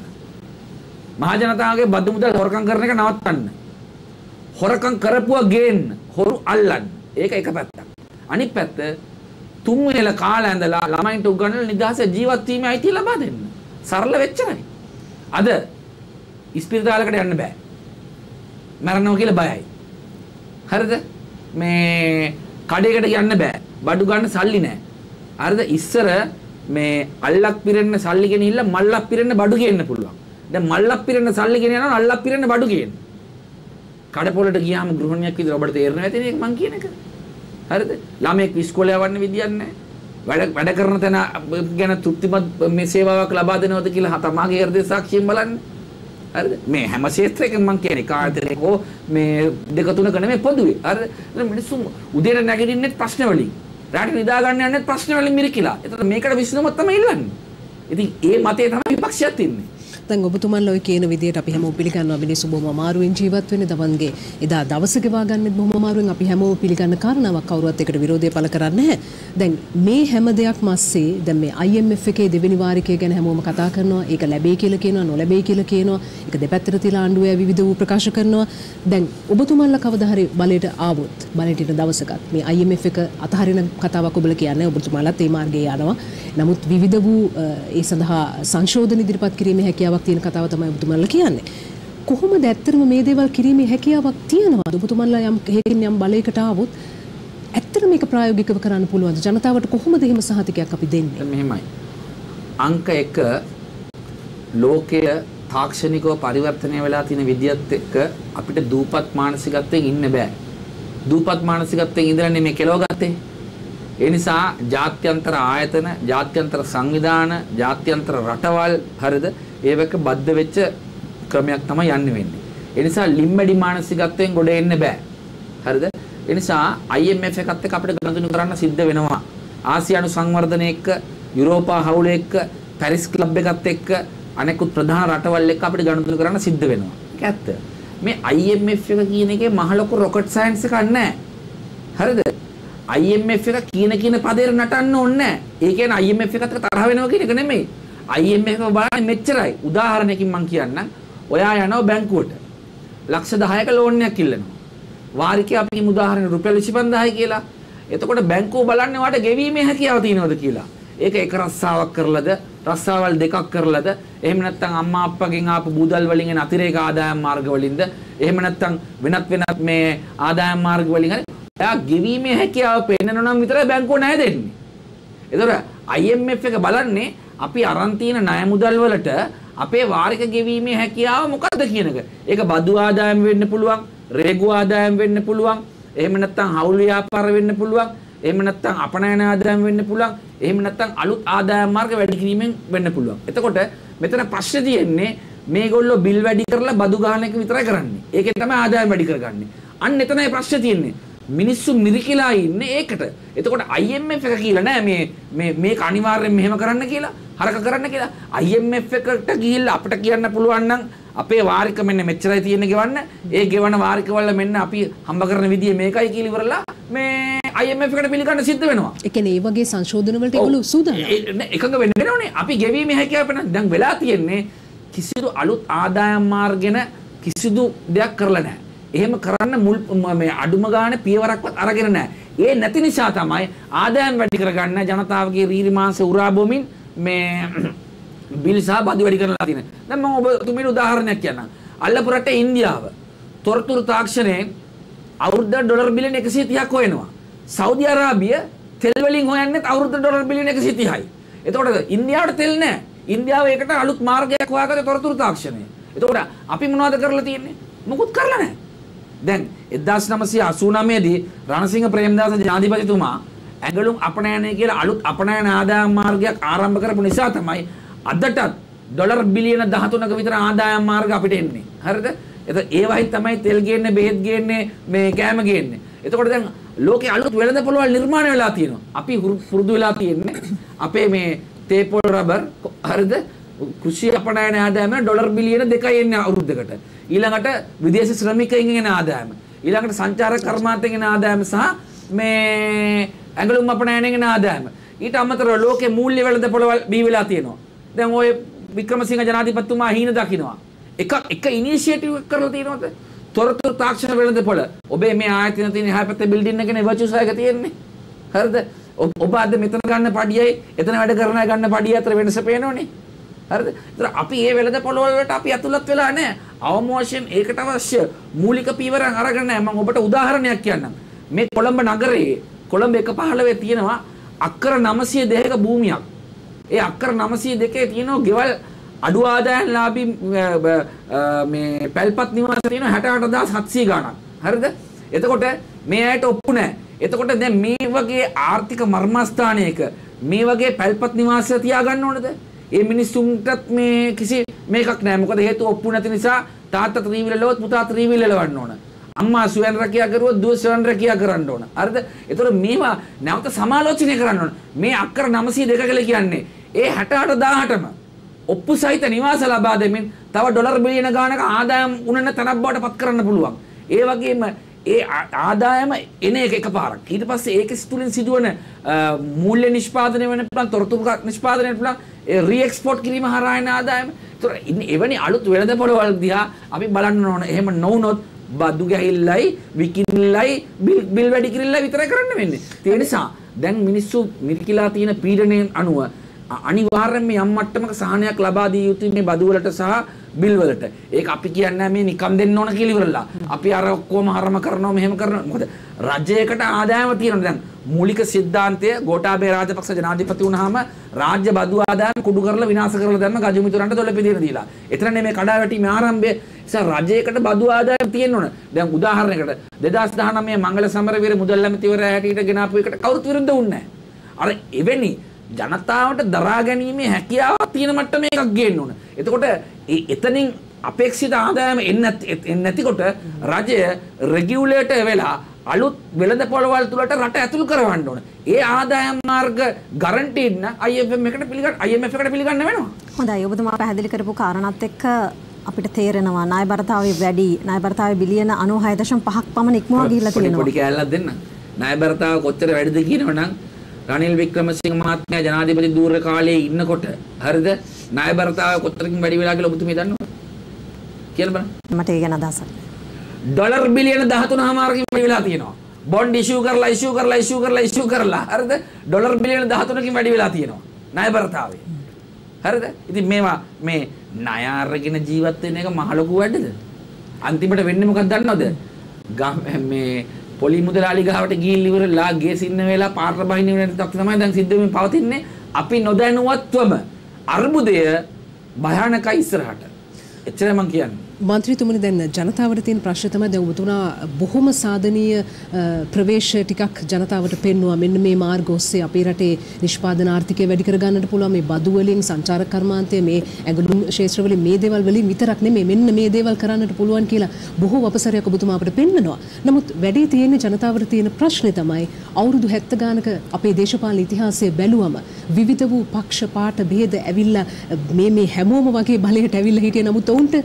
මහජනතාවගේ බදු මුදල් හොරකම් කරන එක නවත්තන්න. හොරකම් කරපුවා ගේන්න, හොරු අල්ලන්න. ඒක එක පැත්තක්. අනිත් පැත්ත තුන් වේල කාලා ඇඳලා ළමයින්ට උගන්වලා නිදහස ජීවත් වීමේ අයිතිය ලබා දෙන්න. සරල වෙච්චරයි. අද ඉස්පිරිතාලකට යන්න බෑ. මැරෙනවා කියලා බයයි. හරිද? මේ කඩේකට යන්න බෑ. බඩු ගන්න සල්ලි නැහැ. හරිද? ඉස්සර මේ අල්ලක් පිරෙන්න සල්ලි ගෙනිහිල්ලා මල්ලක් පිරෙන්න බඩු ගේන්න පුළුවන්. දැන් මල්ලක් පිරෙන්න සල්ලි ගෙන යනවා අල්ලක් පිරෙන්න බඩු ගේන්න. කඩපොලට ගියාම ගෘහණියක් විදිහට ඔබට තේරෙනවා ඇතිනේ ඒක මං කියන එක. හරිද? ළමයෙක් ඉස්කෝලේ යවන්න විදියක් නැහැ. වැඩ වැඩ කරන තැන ගැන තෘප්තිමත් මේ සේවාවක් ලබා දෙනවද කියලා තමාගේ හෘදේ සාක්ෂියෙන් බලන්න. හරිද? මේ හැම ක්ෂේත්‍රයකම මං කියන්නේ කාර්යතරේ හෝ මේ දෙක තුනක නෙමෙයි පොදුවේ. හරිද? දැන් මිනිස්සු උදේට නැගිටින්නේ ප්‍රශ්න වලින්. රාත්‍රී නිදා ගන්න යන්නේ ප්‍රශ්න වලින් මිරිකිලා. එතකොට මේකට විසඳුමක් තමයි ඉල්ලන්නේ. ඉතින් ඒ මතේ තමයි විපක්ෂයත් ඉන්නේ.
දැන් ඔබතුමන්ලා ඔය කියන විදිහට අපි හැමෝම පිළිගන්නවා මිනිස්සු බොහොම අමාරුවෙන් ජීවත් වෙන්නේ තමන්ගේ එදා දවස ගෙවා ගන්නෙත් බොහොම අමාරුවෙන් අපි හැමෝම පිළිගන්න කාරණාවක් කවුරුවත් එකට විරෝධය පළ කරන්නේ නැහැ. දැන් මේ හැම දෙයක් මැස්සේ දැන් මේ IMF එකේ දෙවෙනි වාරිකය ගැන හැමෝම කතා කරනවා. ඒක ලැබෙයි කියලා කියනවා, නොලැබෙයි කියලා කියනවා. ඒක දෙපැත්තට තියලා ආණ්ඩුවේ විවිධ වූ ප්‍රකාශ කරනවා. දැන් ඔබතුමන්ලා කවදා හරි බලයට ආවොත් බලයට ඉන්න දවසකත් මේ IMF එක අතහරින කතාවක් ඔබලා කියන්නේ ඔබතුමාලත් ඒ මාර්ගයේ යනවා. නමුත් විවිධ වූ අ, ඒ සඳහා සංශෝධන ඉදිරිපත් කිරීමේ හැකියාවක් තියෙන කතාව තමයි ඔබතුමන්ලා කියන්නේ. කොහොමද ඇත්තටම මේ දේවල් කිරීමේ හැකියාවක් තියෙනවද? ඔබතුමන්ලා යම් හේකින් යම් බලයකට ආවොත් ඇත්තට මේක ප්‍රායෝගිකව කරන්න පුළුවන්ද? ජනතාවට කොහොමද එහෙම සහතිකයක් අපි දෙන්නේ?
දැන් මෙහෙමයි. අංක 1 ලෝකය තාක්ෂණිකව පරිවර්තනය වෙලා තියෙන විදියත් එක්ක අපිට දූපත් මානසිකත්වයෙන් ඉන්න බෑ. දූපත් මානසිකත්වයෙන් ඉඳලා නෙමෙයි කෙලවගත්තේ. ඒ නිසා ජාත්‍යන්තර ආයතන, ජාත්‍යන්තර සංවිධාන, ජාත්‍යන්තර රටවල් හරිද? ඒවක බද්ධ වෙච්ච ක්‍රමයක් තමයි යන්නේ වෙන්නේ. ඒ නිසා ලිම්බඩි මානසිකත්වයෙන් ගොඩ එන්න බෑ. හරිද? ඒ නිසා IMF එකත් එක්ක අපිට ගනුදෙනු කරන්න සිද්ධ වෙනවා. ආසියානු සංවර්ධනය එක්ක, යුරෝපා හවුල එක්ක, පැරිස් ක්ලබ් එකත් එක්ක අනෙකුත් ප්‍රධාන රටවල් එක්ක අපිට ගනුදෙනු කරන්න සිද්ධ වෙනවා. ඒක ඇත්ත. මේ IMF එක කියන එකේ මහ ලොකු රොකට් සයන්ස් එකක් නැහැ. හරිද? IMF එක කියන කියන පදේට නටන්න ඕනේ නැහැ. ඒ කියන්නේ IMF එකත් එක්ක තරහ වෙනවා කියන එක නෙමෙයි. IMF එක බලන්නේ මෙච්චරයි. උදාහරණයකින් මම කියන්නම්. ඔයා යනවා බැංකුවට. ලක්ෂ 10ක ලෝන් එකක් ඉල්ලනවා. වාරිකේ අපි කියමු උදාහරණ රුපියල් 25000යි කියලා. එතකොට බැංකුව බලන්නේ වාට ගෙවීමේ හැකියාව තියෙනවද කියලා. ඒක එක රස්සාවක් කරලාද, රස්සාවල් දෙකක් කරලාද, එහෙම නැත්නම් අම්මා අප්පගෙන් ආපු බුදල් වලින් එන අතිරේක ආදායම් මාර්ග වලින්ද, එහෙම නැත්නම් වෙනත් වෙනත් මේ ආදායම් මාර්ග වලින් හරි එයා ගෙවීමේ හැකියාව පෙන්නනවා නම් විතරයි බැංකුව ණය දෙන්නේ. එතකොට IMF එක බලන්නේ අපි අරන් තියෙන ණය මුදල් වලට අපේ වාරික ගෙවීමේ හැකියාව මොකක්ද කියන එක. ඒක බදු ආදායම වෙන්න පුළුවන්, රේගු ආදායම වෙන්න පුළුවන්, එහෙම නැත්නම් හවුල් ව්‍යාපාර වෙන්න පුළුවන්, එහෙම නැත්නම් අපනයන ආදායම වෙන්න පුළුවන්, එහෙම නැත්නම් අලුත් ආදායම් මාර්ග වැඩි කිරීමෙන් වෙන්න පුළුවන්. එතකොට මෙතන ප්‍රශ්නේ තියෙන්නේ මේගොල්ලෝ බිල් වැඩි කරලා බදු ගන්න එක විතරයි කරන්නේ. ඒකෙන් තමයි ආදායම වැඩි කරගන්නේ. අන්න එතනයි ප්‍රශ්නේ තියෙන්නේ. මිනිස්සු මිරිකිලා ඉන්නේ ඒකට. එතකොට IMF එක කියලා නෑ මේ මේ මේක අනිවාර්යෙන් මෙහෙම කරන්න කියලා, හරක කරන්න කියලා. IMF එකට ගිහිල්ලා අපිට කියන්න පුළුවන් නම් අපේ වාරික මෙන්න මෙච්චරයි තියෙන්නේ ගෙවන්න. ඒ ගෙවන වාරික වල මෙන්න අපි හම්බ කරන විදිය මේකයි කියලා ඉවරලා මේ IMF එකට පිළිගන්න සිද්ධ වෙනවා.
ඒ කියන්නේ ඒ වගේ සංශෝධන වලට ඒගොල්ලෝ සූදානම්.
එකඟ වෙන්න වෙනවනේ. අපි ගෙවීමේ හැකියාව වෙන දැන් වෙලා තියෙන්නේ කිසිදු අලුත් ආදායම් මාර්ගෙන කිසිදු දෙයක් කරලා නැහැ. එහෙම කරන්න මුල් ම- මේ අඩුම ගානේ පියවරක්වත් අරගෙන නැහැ. ඒ නැති නිසා තමයි ආදායම් වැඩි කරගන්න ජනතාවගේ රීරි මාංශ උරා බොමින් මේ [clears throat] බිල් සහ බදු වැඩි කරලා තියෙන්නේ. දැන් මම ඔබතුමීට උදාහරණයක් කියන්නම්. අල්ලපු රටේ ඉන්දියාව තොරතුරු තාක්ෂණයෙන් අවුරුද්ද ඩොලර් බිලියන 130ක් හොයනවා. සෞදි අරාබිය තෙල් වලින් හොයන්නේ අවුරුද්ද ඩොලර් බිලියන 130යි. එතකොට ඉන්දියාවට තෙල් නැහැ. ඉන්දියාව ඒකට අලුත් මාර්ගයක් හොයාගත්තේ තොරතුරු තාක්ෂණය. එතකොට අපි මොනවද කරලා තියෙන්නේ? මොකුත් කරලා නැහැ. දැන් 1989 දී රණසිංහ ප්‍රේමදාස ජනාධිපතිතුමා ඇඟලුම් අපනයනය කියලා අලුත් අපනයන ආදායම් මාර්ගයක් ආරම්භ කරපු නිසා තමයි අදටත් ඩොලර් බිලියන 13ක විතර ආදායම් මාර්ග අපිට එන්නේ. හරිද? එතකොට ඒ වහින් තමයි තෙල් ගේන්නේ, බෙහෙත් ගේන්නේ, මේ කෑම ගේන්නේ. එතකොට දැන් ලෝකේ අලුත් වෙළඳ පොළවල් නිර්මාණය වෙලා තියෙනවා. අපි හුරු- පුරුදු වෙලා තියෙන්නේ අපේ මේ තේපොල් රබර් හරිද? කෘෂි අපනයන ආදායම ඩොලර් බිලියන දෙකයි එන්නේ අවුරුද්දකට. ඊළඟට විදේශ ශ්‍රමිකයින්ගෙන් එන ආදායම. ඊළඟට සංචාරක කර්මාන්තයෙන් එන ආදායම සහ මේ ඇඟලුම් අපනයනෙන් එන ආදායම. ඊට අමතරව ලෝකේ මූල්‍ය වෙළඳ පොළවල් බිහි වෙලා තියෙනවා. දැන් ඔය වික්‍රමසිංහ ජනාධිපතිතුමා හීන දකින්නවා. එක එක ඉනිෂියේටිව් එකක් කරලා තියෙනවද? තොරතුරු තාක්ෂණ වෙළඳ පොළ. ඔබේ මේ ආයතන තියෙන එහා පැත්තේ බිල්ඩින් එකනේ වර්චුස් එක තියෙන්නේ. හරිද? ඔබ- ඔබ අද මෙතන ගන්න පඩියයි එතන වැඩ කරන අය ගන්න පඩිය අතර වෙනස පේනවනේ. හරිද? ඒතර අපි මේ වෙළඳ පොළවල් වලට අපි ඇතුළත් වෙලා නැහැ. අවම වශයෙන් ඒකට අවශ්‍ය මූලික පීවරන් අරගෙන නැහැ. මම ඔබට උදාහරණයක් කියන්නම්. මේ කොළඹ නගරයේ කොළඹ 115 තියෙනවා අක්කර 902ක භූමියක්. ඒ අක්කර 902 තියෙනවා ගෙවල් අඩු ආදායම්ලාභී අ, බ- අ, මේ පැල්පත් නිවාස තියෙනවා 68700 ගණන්. හරිද? එතකොට මේ ඇයට ඔප්පු නැහැ. එතකොට දැන් මේ වගේ ආර්ථික මර්මස්ථානයක මේ වගේ පැල්පත් නිවාසය තියාගන්න ඕනද? ඒ මිනිස්සුන්ටත් මේ කිසි මේකක් නැහැ. මොකද හේතුව ඔප්පු නැති නිසා තාත්තා ත්‍රිවිල් ලවොත් පුතා ත්‍රිවිල් ලවන්න ඕන. අම්මා ස්වයන් රැකියා කරුවොත් දුව ස්වයන් රැකියා කරන්න ඕන. හරිද? ඒතකොට මේවා නැවත සමාලෝචනය කරන්න ඕන. මේ අක්කර 902 කියලා කියන්නේ ඒ 68000ටම ඔප්පු සහිත නිවාස ලබා දෙමින් තව ඩොලර් බිලියන ගානක ආදායම් උනන තැනක් බවට පත් කරන්න පුළුවන්. ඒ වගේම ඒ ආ- ආදායම එන එක එකපාරක්. ඊට පස්සේ ඒක තුලින් සිදුවන අ, මූල්‍ය නිෂ්පාදනය වෙන පුළුවන් තොරතුරු ක- නිෂ්පාදනය වෙන පුළුවන් ඒ රීඑක්ස්පෝර්ට් කිරීම හරහා එන ආදායම. ඒතර ඉන්නේ එවැනි අලුත් වෙළඳ පොළවල් දිහා අපි බලන්න ඕන. එහෙම නොවුනොත් බදු ගැහිල්ලයි විකිණිල්ලයි බිල් බිල් වැඩි කිරිල්ලයි විතරයි කරන්න වෙන්නේ. ඒ නිසා දැන් මිනිස්සු මිරිකිලා තියෙන පීඩනයෙන් අනුව අ- අනිවාර්යෙන් මේ යම් මට්ටමක සහනයක් ලබා දිය යුතුයි මේ බදු වලට සහ බිල් වලට. ඒක අපි කියන්නේ මේ නිකම් දෙන්න ඕන කියලා ඉවරලා. අපි අර ඔක්කොම හරම කරනවා මෙහෙම කරනවා. මොකද රජයකට ආදායම තියෙනවා. දැන් මූලික සිද්ධාන්තය ගෝඨාභය රාජපක්ෂ ජනාධිපති වුණාම රාජ්‍ය බදු ආදායම කුඩු කරලා විනාශ කරලා දැම්ම ගජමිතුරන්ට දොළ පිටින දීලා. එතනනේ මේ කඩාවැටීමේ ආරම්භය. නිසා රජයකට බදු ආදායම තියෙන්න ඕන. දැන් උදාහරණයකට 2019 මංගල සමරවීර මුදල් ඇමතිවරයා හැටියට ගෙනාපු එකට කවුරුත් විරුද්ධ වුණේ නැහැ. අර එවැනි ජනතාවට දරා ගැනීමේ හැකියාවක් තියෙන මට්ටම එකක් ගේන්න ඕන. එතකොට එතනින් අපේක්ෂිත ආදායම එන්නේ නැති- එන්නේ නැතිකොට රජය රෙගියුලේටර් වෙලා අලුත් වෙළඳ පොළවල් තුලට රට ඇතුල් කරවන්න ඕන. ඒ ආදායම් මාර්ග ගරන්ටීඩ් න IMF එකට පිළිගන්න IMF එකට පිළිගන්න වෙනවා.
හොඳයි ඔබතුමා පැහැදිලි කරපු කාරණාත් එක්ක අපිට තේරෙනවා ණයබරතාවේ වැඩි ණයබරතාවේ බිලියන 96.5ක් පමණ ඉක්මවා ගිහිල්ලා තියෙනවා.
පොඩි කෑල්ලක් දෙන්න. ණයබරතාව කොච්චර වැඩිද කියනවනම් රනිල් වික්‍රමසිංහ මහත්මයා ජනාධිපති ධූර කාලයේ ඉන්නකොට හරිද ණයබරතාව කොච්චරකින් වැඩි වෙලා කියලා ඔබතුමිය දන්නවද? කියලා බලන්න.
මට ඒ ගැන අදහසක්.
ඩොලර් බිලියන 13මාරකින් වැඩි වෙලා තියෙනවා. බොන්ඩ් ඉෂුව කරලා ඉෂුව කරලා ඉෂුව කරලා ඉෂුව කරලා හරිද? ඩොලර් බිලියන 13කින් වැඩි වෙලා තියෙනවා. ණයබරතාවේ. හරිද? ඉතින් මේවා මේ ණය අරගෙන ජීවත් වෙන එක මහ ලොකු වැඩද? අන්තිමට වෙන්නේ මොකක්ද දන්නවද? ගම් මේ පොලි මුදලාලි ගාවට ගිහින් ඉවරලා ගේ සින්න වෙලා පාර බහින්න වෙන තත්ත්ව තමයි දැන් සිද්ධ වෙමින් පවතින්නේ. අපි නොදැනුවත්වම අර්බුදය භයානකයි ඉස්සරහට. එච්චරයි මං කියන්නේ.
මන්ත්‍රීතුමනි දැන් ජනතාවට තියෙන ප්‍රශ්න තමයි දැන් ඔබතුමා බොහොම සාධනීය අ, ප්‍රවේශ ටිකක් ජනතාවට පෙන්වුවා මෙන්න මේ මාර්ග ඔස්සේ අපේ රටේ නිෂ්පාදන ආර්ථිකය වැඩි කරගන්නට පුළුවන් මේ බදු වලින් සංචාරක කර්මාන්තය මේ ඇඟලුම් ක්ෂේත්‍ර වලින් මේ දේවල් වලින් විතරක් නෙමෙයි මෙන්න මේ දේවල් කරන්නට පුළුවන් කියලා බොහෝ අපසරයක් ඔබතුමා අපිට පෙන්නනවා. නමුත් වැඩේ තියෙන්නේ ජනතාවට තියෙන ප්‍රශ්නේ තමයි අවුරුදු 70 ගානක අපේ දේශපාලන ඉතිහාසය බැලුවම විවිධ වූ පක්ෂ පාට ભેද ඇවිල්ලා මේ මේ හැමෝම වගේ බලයට ඇවිල්ලා හිටිය නමුත් ඔවුන්ට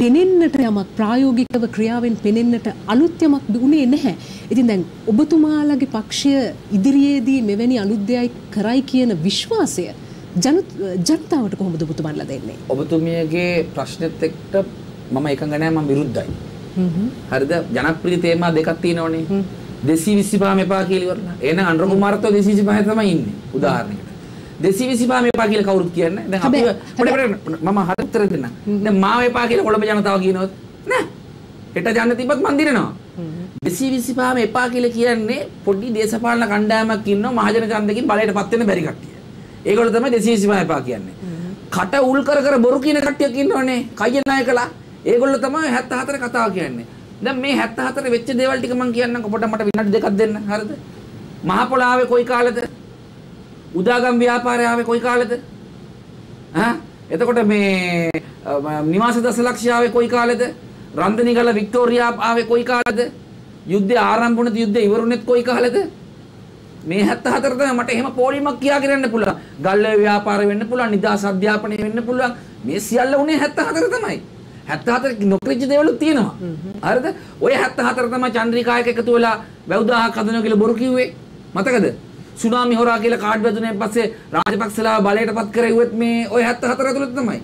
පෙනෙන්නට යමක් ප්‍රායෝගිකව ක්‍රියාවෙන් පෙනෙන්නට අලුත් යමක් උනේ නැහැ. ඉතින් දැන් ඔබතුමාලගේ පක්ෂය ඉදිරියේදී මෙවැනි අලුත් දෙයක් කරයි කියන විශ්වාසය ජන ජනතාවට කොහොමද ඔබතුමාලා දෙන්නේ?
ඔබතුමියගේ ප්‍රශ්නෙත් එක්ක මම එකඟ නැහැ මම විරුද්ධයි. හරිද? ජනප්‍රිය තේමා දෙකක් තියෙනවනේ. 225 මෙපා කියලා ඉවරලා. එහෙනම් අනුර කුමාරත්ව 225 තමයි ඉන්නේ. උදාහරණයකට. 225 මෙපා කියලා කවුරුත් කියන්නේ. දැන් අපි මම හරි උත්තර දෙන්නම්. දැන් මාව එපා කියලා කොළඹ ජනතාව කියනවද? නෑ. හෙට යන්න තිබ්බත් මන් දිනනවා. 225 එපා කියලා කියන්නේ පොඩි දේශපාලන කණ්ඩායමක් ඉන්නවා මහජන ඡන්දකින් බලයට පත් වෙන බැරි කට්ටිය. ඒගොල්ලෝ තමයි 225 එපා කියන්නේ. කට උල් කර කර බොරු කියන කට්ටියක් ඉන්නවනේ. කයිය නායකලා. ඒගොල්ලෝ තමයි 74 කතාව කියන්නේ. දැන් මේ 74 වෙච්ච දේවල් ටික මම කියන්නම් පොඩ මට විනාඩි දෙකක් දෙන්න. හරිද? මහ පොළාවේ කොයි කාලෙද? උදාගම් ව්‍යාපාරය ආවේ කොයි කාලෙද? ඈ එතකොට මේ නිවාස දසලක්ෂය ආවේ කොයි කාලෙද? රන්දනිගල වික්ටෝරියා ආවේ කොයි කාලෙද? යුද්ධය ආරම්භ වුණත් යුද්ධය ඉවරුනෙත් කොයි කාලෙද? මේ 74 තමයි මට එහෙම පොලිමක් කියාගෙන යන්න පුළුවන්. ගල්ලේ ව්‍යාපාර වෙන්න පුළුවන්, නිදාස් අධ්‍යාපනය වෙන්න පුළුවන්. මේ සියල්ල උනේ 74 තමයි. 74 නොකරිච්ච දේවලුත් තියෙනවා. හරිද? ඔය 74 තමයි චන්ද්‍රිකායක එකතු වෙලා වැව්දාහක් හදනවා කියලා බොරු කිව්වේ. මතකද? සුනාමි හොරා කියලා කාඩ් වැදුනේ පස්සේ රාජපක්ෂලා බලයටපත් කරෙව්වෙත් මේ ඔය 74 ඇතුළත තමයි.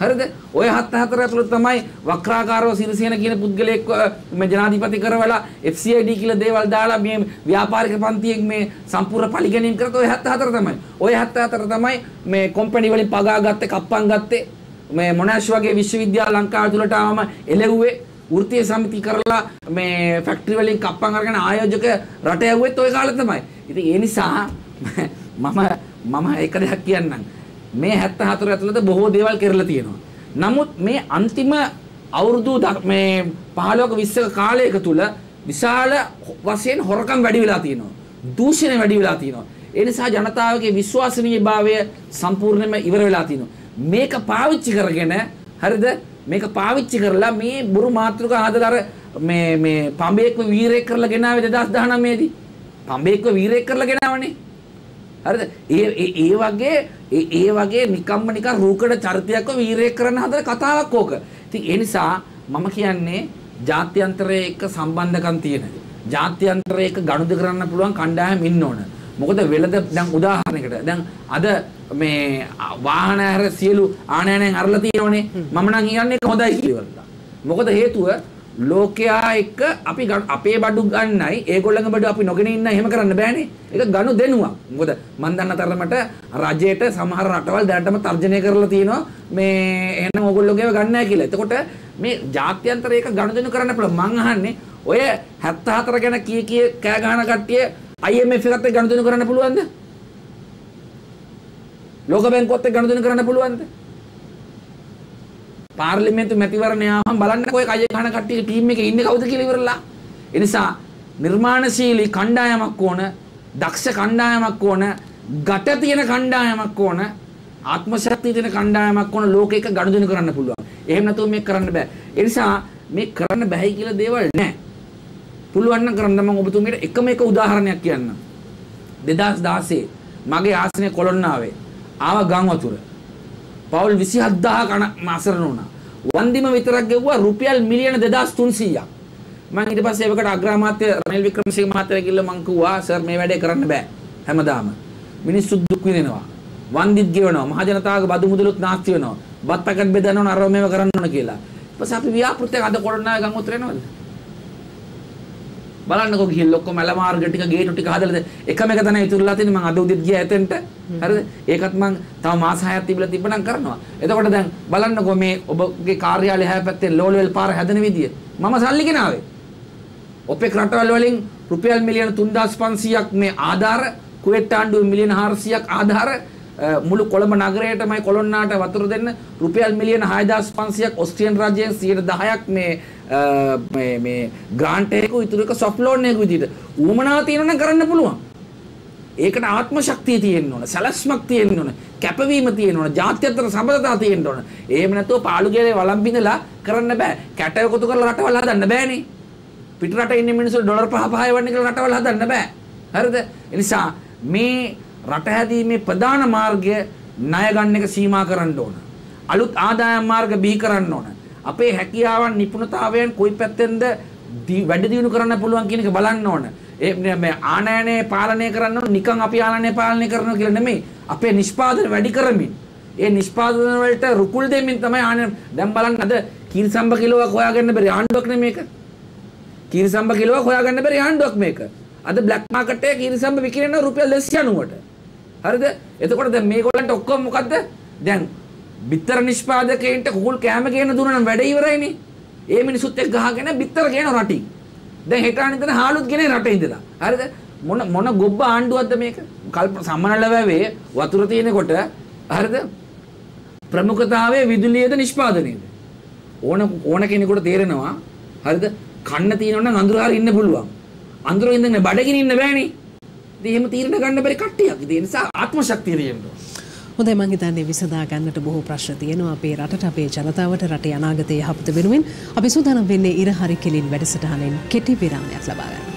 හරිද? ඔය 74 ඇතුළත තමයි වක්‍රාකාරව සිරිසේන කියන පුද්ගලයෙක් අ, මේ ජනාධිපති කරවලා FCID කියලා දේවල් දාලා මේ ව්‍යාපාරික පන්තියෙන් මේ සම්පූර්ණ පරිගැනීම් කරත් ඔය 74 තමයි. ඔය 74 තමයි මේ කම්පැනි වලින් පගා ගත්තේ, කප්පම් ගත්තේ. මේ මොනාෂ් වගේ විශ්වවිද්‍යාල ලංකාව තුලට ආවම එළෙව්වේ වෘත්තීය සමිති කරලා මේ ෆැක්ටරි වලින් කප්පම් අරගෙන ආයෝජක රට යවුවෙත් ওই කාලේ තමයි. ඉතින් ඒ නිසා මම මම එක දෙයක් කියන්නම්. මේ 74 ඇතුළත බොහෝ දේවල් කරලා තියෙනවා. නමුත් මේ අන්තිම අවුරුදු ද- මේ 15ක 20ක කාලයක තුල විශාල වශයෙන් හොරකම් වැඩි වෙලා තියෙනවා. දූෂණය වැඩි වෙලා තියෙනවා. ඒ නිසා ජනතාවගේ විශ්වාසනීයභාවය සම්පූර්ණයෙන්ම ඉවර වෙලා තියෙනවා. මේක පාවිච්චි කරගෙන හරිද? මේක පාවිච්චි කරලා මේ බුරු මාතෘකා හදලා අර මේ මේ පඹේක්ව වීරයෙක් කරලා ගෙනාවේ 2019 දී. පඹේක්ව වීරයෙක් කරලා ගෙනාවනේ. හරිද? ඒ ඒ වගේ ඒ වගේ නිකම්ම නිකන් රූකඩ චරිතයක්ව වීරයෙක් කරන්න හදන කතාවක් ඕක. ඉතින් ඒ නිසා මම කියන්නේ ජාත්‍යන්තරයේ එක්ක සම්බන්ධකම් තියෙන. ජාත්‍යන්තරයේ එක්ක ගනුදෙනු කරන්න පුළුවන් කණ්ඩායම් ඉන්න ඕන. මොකද වෙළඳ දැන් උදාහරණයකට දැන් අද මේ වාහන හැර සියලු ආනයනයන් අරලා තියෙනවනේ. මම නම් කියන්නේ හොඳයි කියලා. මොකද හේතුව ලෝකයා එක්ක අපි ගන- අපේ බඩු ගන්නයි ඒගොල්ලන්ගේ බඩු අපි නොගෙන ඉන්න එහෙම කරන්න බෑනේ. ඒක ගනු දෙනුවක්. මොකද මන් දන්න තරමට රජයට සමහර රටවල් දැනටම තර්ජනය කරලා තියෙනවා මේ එහෙනම් ඕගොල්ලෝගේව ගන්න නැහැ කියලා. එතකොට මේ ජාත්‍යන්තරයක ගනුදෙනු කරන්න පුළුවන්. මං අහන්නේ ඔය 74 ගැන කී කී කෑ ගහන කට්ටිය IMF එකත් එක්ක ගනුදෙනු කරන්න පුළුවන්ද? ලෝක බැංකුවත් එක්ක ගනුදෙනු කරන්න පුළුවන්ද? පාර්ලිමේන්තු මැතිවරණය ආවම බලන්න ඔය කය ගහන කට්ටිය ටීම් එකේ ඉන්නේ කවුද කියලා ඉවරලා. ඒ නිසා නිර්මාණශීලී කණ්ඩායමක් ඕන, දක්ෂ කණ්ඩායමක් ඕන, ගට තියෙන කණ්ඩායමක් ඕන, ආත්ම ශක්තිය තියෙන කණ්ඩායමක් ඕන ලෝකෙක ගනුදෙනු කරන්න පුළුවන්. එහෙම නැතුව මේක කරන්න බෑ. ඒ නිසා මේ කරන්න බැහැ කියලා දේවල් නැහැ. පුළුවන් නම් කරන්න මම ඔබතුමීට එකම එක උදාහරණයක් කියන්නම්. 2016 මගේ ආසනය කොළොන්නාවේ ආව ගම් වතුර. පවුල් 27000 කන අසරණ වුණා. වන්දිම විතරක් ගෙව්වා රුපියල් මිලියන 2300ක්. මම ඊට පස්සේ ඒකට අග්‍රාමාත්‍ය රනිල් වික්‍රමසිංහ මහත්තයා කිව්ලා මං කිව්වා සර් මේ වැඩේ කරන්න බෑ හැමදාම. මිනිස්සු දුක් විඳිනවා. වන්දිත් ගෙවනවා. මහ ජනතාවගේ බදු මුදලුත් නාස්ති වෙනවා. බත් පැකට් බෙදනවා අරව මේව කරන්න ඕන කියලා. ඊට පස්සේ අපි ව්‍යාපෘතයක් අද කොළොන්නාවේ ගම් වතුර එනවද? බලන්නකෝ ගිහින් ඔක්කොම මැල මාර්ග ටික ගේටු ටික හදලා එකම එක තමයි ඉතුරුලා තියෙන්නේ මම අද උදේත් ගියා එතෙන්ට හරිද? ඒකත් මම තව මාස 6ක් තිබිලා තිබ්බනම් කරනවා. එතකොට දැන් බලන්නකෝ මේ ඔබගේ කාර්යාලය හැ පැත්තේ ලෝ ලෙවල් පාර හැදෙන විදිය. මම සල්ලි ගෙනාවේ. ඔපෙක් රටවල් වලින් රුපියල් මිලියන 3500ක් මේ ආධාර කුවේට් ආණ්ඩුවේ මිලියන 400ක් ආධාර මුළු කොළඹ නගරයටමයි කොළොන්නාට වතුර දෙන්න රුපියල් මිලියන 6500ක් ඔස්ට්‍රියන් රජයෙන් 10%ක් මේ මේ මේ ග්‍රාන්ට් එකක ඉතුරු එක සොෆ්ට් ලෝන් එකක විදිහට. ඌමනාව තියෙනවනම් කරන්න පුළුවන්. ඒකට ආත්ම ශක්තිය තියෙන්න ඕන සැලැස්මක් තියෙන්න ඕන කැපවීම තියෙන්න ඕන ජාත්‍යන්තර සබඳතා තියෙන්න ඕන. එහෙම නැතුව පාළු ගෙලේ වළම් බිඳලා කරන්න බෑ. කැට එකතු කරලා රටවල් හදන්න බෑනේ. පිට රට ඉන්න මිනිස්සු ඩොලර් පහ පහ එවන්න කියලා රටවල් හදන්න බෑ. හරිද? ඒ නිසා මේ රට හැදීමේ ප්‍රධාන මාර්ගය ණය ගන්න එක සීමා කරන්න ඕන. අලුත් ආදායම් මාර්ග බිහි කරන්න ඕන. අපේ හැකියාවන් නිපුණතාවයන් කොයි පැත්තෙන්ද දි- වැඩි දියුණු කරන්න පුළුවන් කියන එක බලන්න ඕන. ඒ මේ ආනයනය පාලනය කරන්න ඕන නිකන් අපි ආනයනය පාලනය කරනවා කියලා නෙමෙයි. අපේ නිෂ්පාදන වැඩි කරමින්. ඒ නිෂ්පාදන වලට රුකුල් දෙමින් තමයි ආනයන දැන් බලන්න අද කිරිසම්බ කිලෝවක් හොයාගන්න බැරි ආණ්ඩුවක් නෙමේ මේක. කිරිසම්බ කිලෝවක් හොයාගන්න බැරි ආණ්ඩුවක් මේක. අද බ්ලැක් මාකට් එකේ කිරිසම්බ විකිරෙනවා රුපියල් 290ට හරිද? එතකොට දැන් මේගොල්ලන්ට ඔක්කොම මොකද්ද? දැන් බිත්තර නිෂ්පාදකයින්ට කුකුල් කෑම ගේන දුන්නා නම් වැඩ ඉවරයිනේ. ඒ මිනිසුත් එක්ක ගහගෙන බිත්තර ගේන රටින් දැන් හෙට අනිතන හාලුත් ගෙනේ රටේ ඉඳලා. හරිද? මොන මොන ගොබ්බ ආණ්ඩුවක්ද මේක? කල්ප සම්මනල වැවේ වතුර තියෙනකොට. හරිද? ප්‍රමුඛතාවයේ විදුලියද නිෂ්පාදනයේද? ඕන ඕන කෙනෙකුට තේරෙනවා. හරිද? කන්න තියෙනවා නම් අඳුර හරි ඉන්න පුළුවන්. අඳුර ඉඳන් බඩගිනින් ඉන්න බෑනේ. ඉතින් එහෙම තීරණ ගන්න බැරි කට්ටියක්. ඉතින් ඒ නිසා ආත්ම ශක්තිය තියෙනවා
හොඳයි මං හිතන්නේ විසඳා ගන්නට බොහෝ ප්‍රශ්න තියෙනවා අපේ රටට අපේ ජනතාවට රටේ අනාගතයේ යහපත වෙනුවෙන් අපි සූදානම් වෙන්නේ ඉර හරි කෙලින් වැඩසටහනෙන් කෙටි විරාමයක් ලබා ගන්න.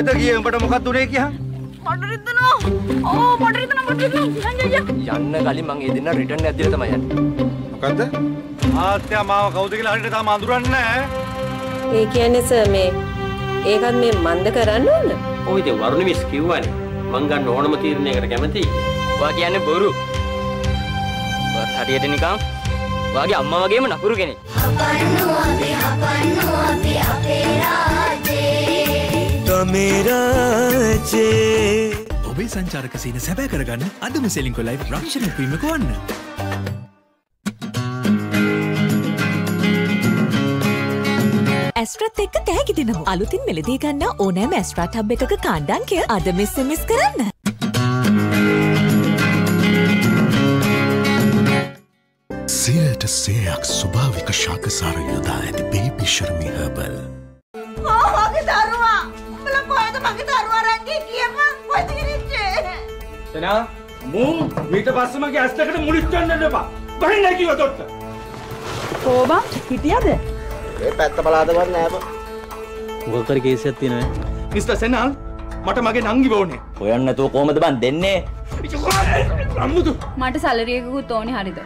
කොහෙද ගියේ උඹට මොකක්ද උනේ කියහන්
පඩරිතනවා ඕ පඩරිතන පඩරිතන
යන්න කලින් මං ඒ දෙන්න රිටර්න් එකක් දීලා තමයි යන්නේ.
මොකද්ද? ආත්‍යා මාව කවුද කියලා හරියට තාම අඳුරන්නේ නැහැ.
ඒ කියන්නේ සර් මේ ඒකත් මේ මන්ද කරන්න ඕන?
ඔය ඉතින් වරුණ මිස් කිව්වනේ. මං ගන්න ඕනම තීරණයකට කැමතියි.
ඔයා කියන්නේ බොරු. ඔයාත් හරියට නිකන් ඔයාගේ අම්මා වගේම නපුරු කෙනෙක්
ඔබේ සංචාරක සීන සැබෑ කරගන්න අදම සෙලින්කො ලයි් රක්ෂණ ප්‍රීමක වන්න.
ඇස්ට්‍රත් එක්ක තෑගි දෙනමු අලුතින් මෙලදී ගන්න ඕනෑම ඇස්ට්‍රාට් හබ් එකක කාණ්ඩංකය අද මෙස්සමිස් කරන්න.
සයට සේයක් ස්වභාවික ශාකසාර යොදා ඇති බේබි ශර්මි හබල්.
මගේ දරුවා රංගී කියපන් කොහෙද ගිහින්නේ
එනා මූ මීට පස්සේ මගේ ඇස් දෙකට මුලිත් ගන්න එපා. බහින්න කිව්ව තොට්ට
කෝබා හිටියද?
ඒ පැත්ත බලාදවත් නෑ බ
මොකක් හරි කේසයක් තියෙනවා.
මිස්ටර් සෙනල් මට මගේ නංගි ඕනේ.
හොයන්න නැතුව කොහමද බන් දෙන්නේ?
අම්මුතු
මට සලරියකුත් ඕනි හරිද?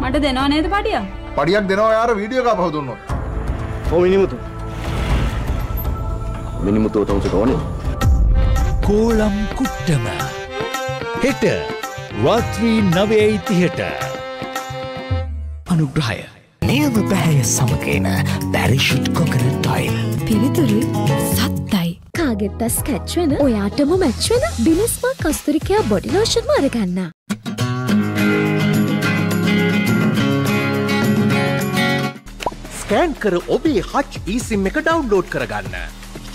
මට දෙනවා නේද පටිය
පඩියක් දෙනවා යාර වීඩියෝ එකක් පහ දුන්නොත්.
ඕ මිනිමුතු.
මිනිමුතුව තවසට ඕනේ.
කෝලම් කුට්ටම. හෙට රාත්‍රී නවයයි තිහට. අනුග්‍රහය. නියම පැහැය සමගේන පැරිෂුට් කොකන ටයිල්.
පිළිතුරු සත්තයි
කාගෙත් ස්කැච් වෙන ඔයාටම මැච් වෙන බිලස්මා කස්තුරිකයා බොඩිලෝෂන් මරගන්න
ස්කෑන් කර ඔබේ හච් ඊසිම් එක ඩවන්ලෝඩ් කරගන්න.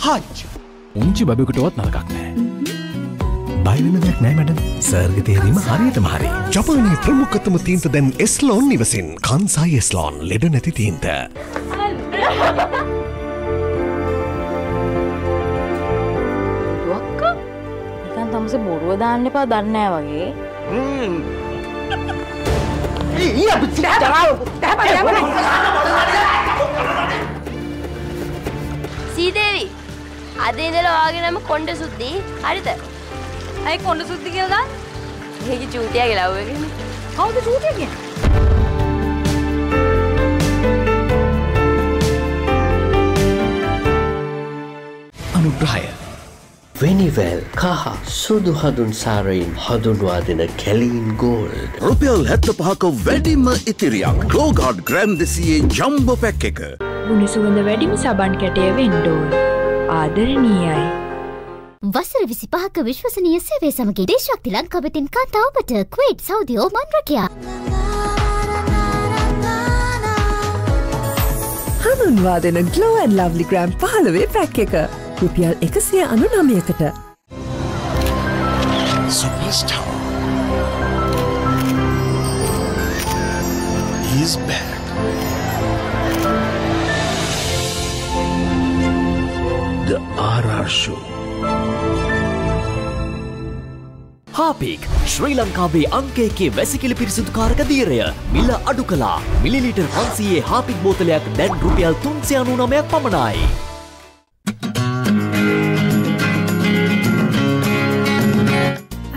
හච් උංචි බබකුටුවත් නරකක් නෑ. බයිවන දෙයක් නෑ මැඩ සර්ග තේරීම හරියට මහරි. ජපානයේ ප්‍රමුඛතම තීන්ත දැන් එස්ලෝන් නිවසින්. කන්සයි එස්ලෝන් ලෙඩ නැති තීන්ත.
තමස බොරුව දාන්න එපා දන්නෑ වගේ.
සීදේවි අද ඉඳලා ඔයාගේ නම කොණ්ඩ සුද්දි හරිද
ඇයි කොඩ සුද්දි කියල්දා
ඒකි චූටියගේ ලව්වගෙන
කවුද චූටිය කිය
අනුග්‍රහය.
වෙනිවැල් කහ සුදු හදුන් සාරයින් හඳුන්වා දෙන කැලීන් ගෝල්ඩ්.
රුපියල් හැත්ත පහක වැඩිම ඉතිරියක් ගෝගාඩ් ග්‍රෑම් දෙසියේ ජම්බ පැක් එක.
ගුණ සුවඳ වැඩිම සබන් කැටය වෙන්ඩෝල්. ආදරණීයයි.
වසර විසි පහක විශ්වසනීය සේවය සමග දේශක්ති ලංකාවෙතින් කාන්තා ඔබට ක්වේට් සෞදියෝ මන්රකයා.
හඳුන්වා දෙන ගලෝ ඇන් ලව්ලි ග්‍රෑම් පහලවේ පැක් එක රුපියල් එකසිය අනු නමයකට
Superstar. He's back. The RR Show.
Harpic ශ්‍රී ලංකාවේ අංකයකේ වැසිකිලි පිරිසිදුකාරක දීරය මිල අඩු කලා මිලිලිටර් පන්සියේ හාපික් බෝතලයක් දැන් රුපියල් තුන්සිය අනු නමයක් පමණයි.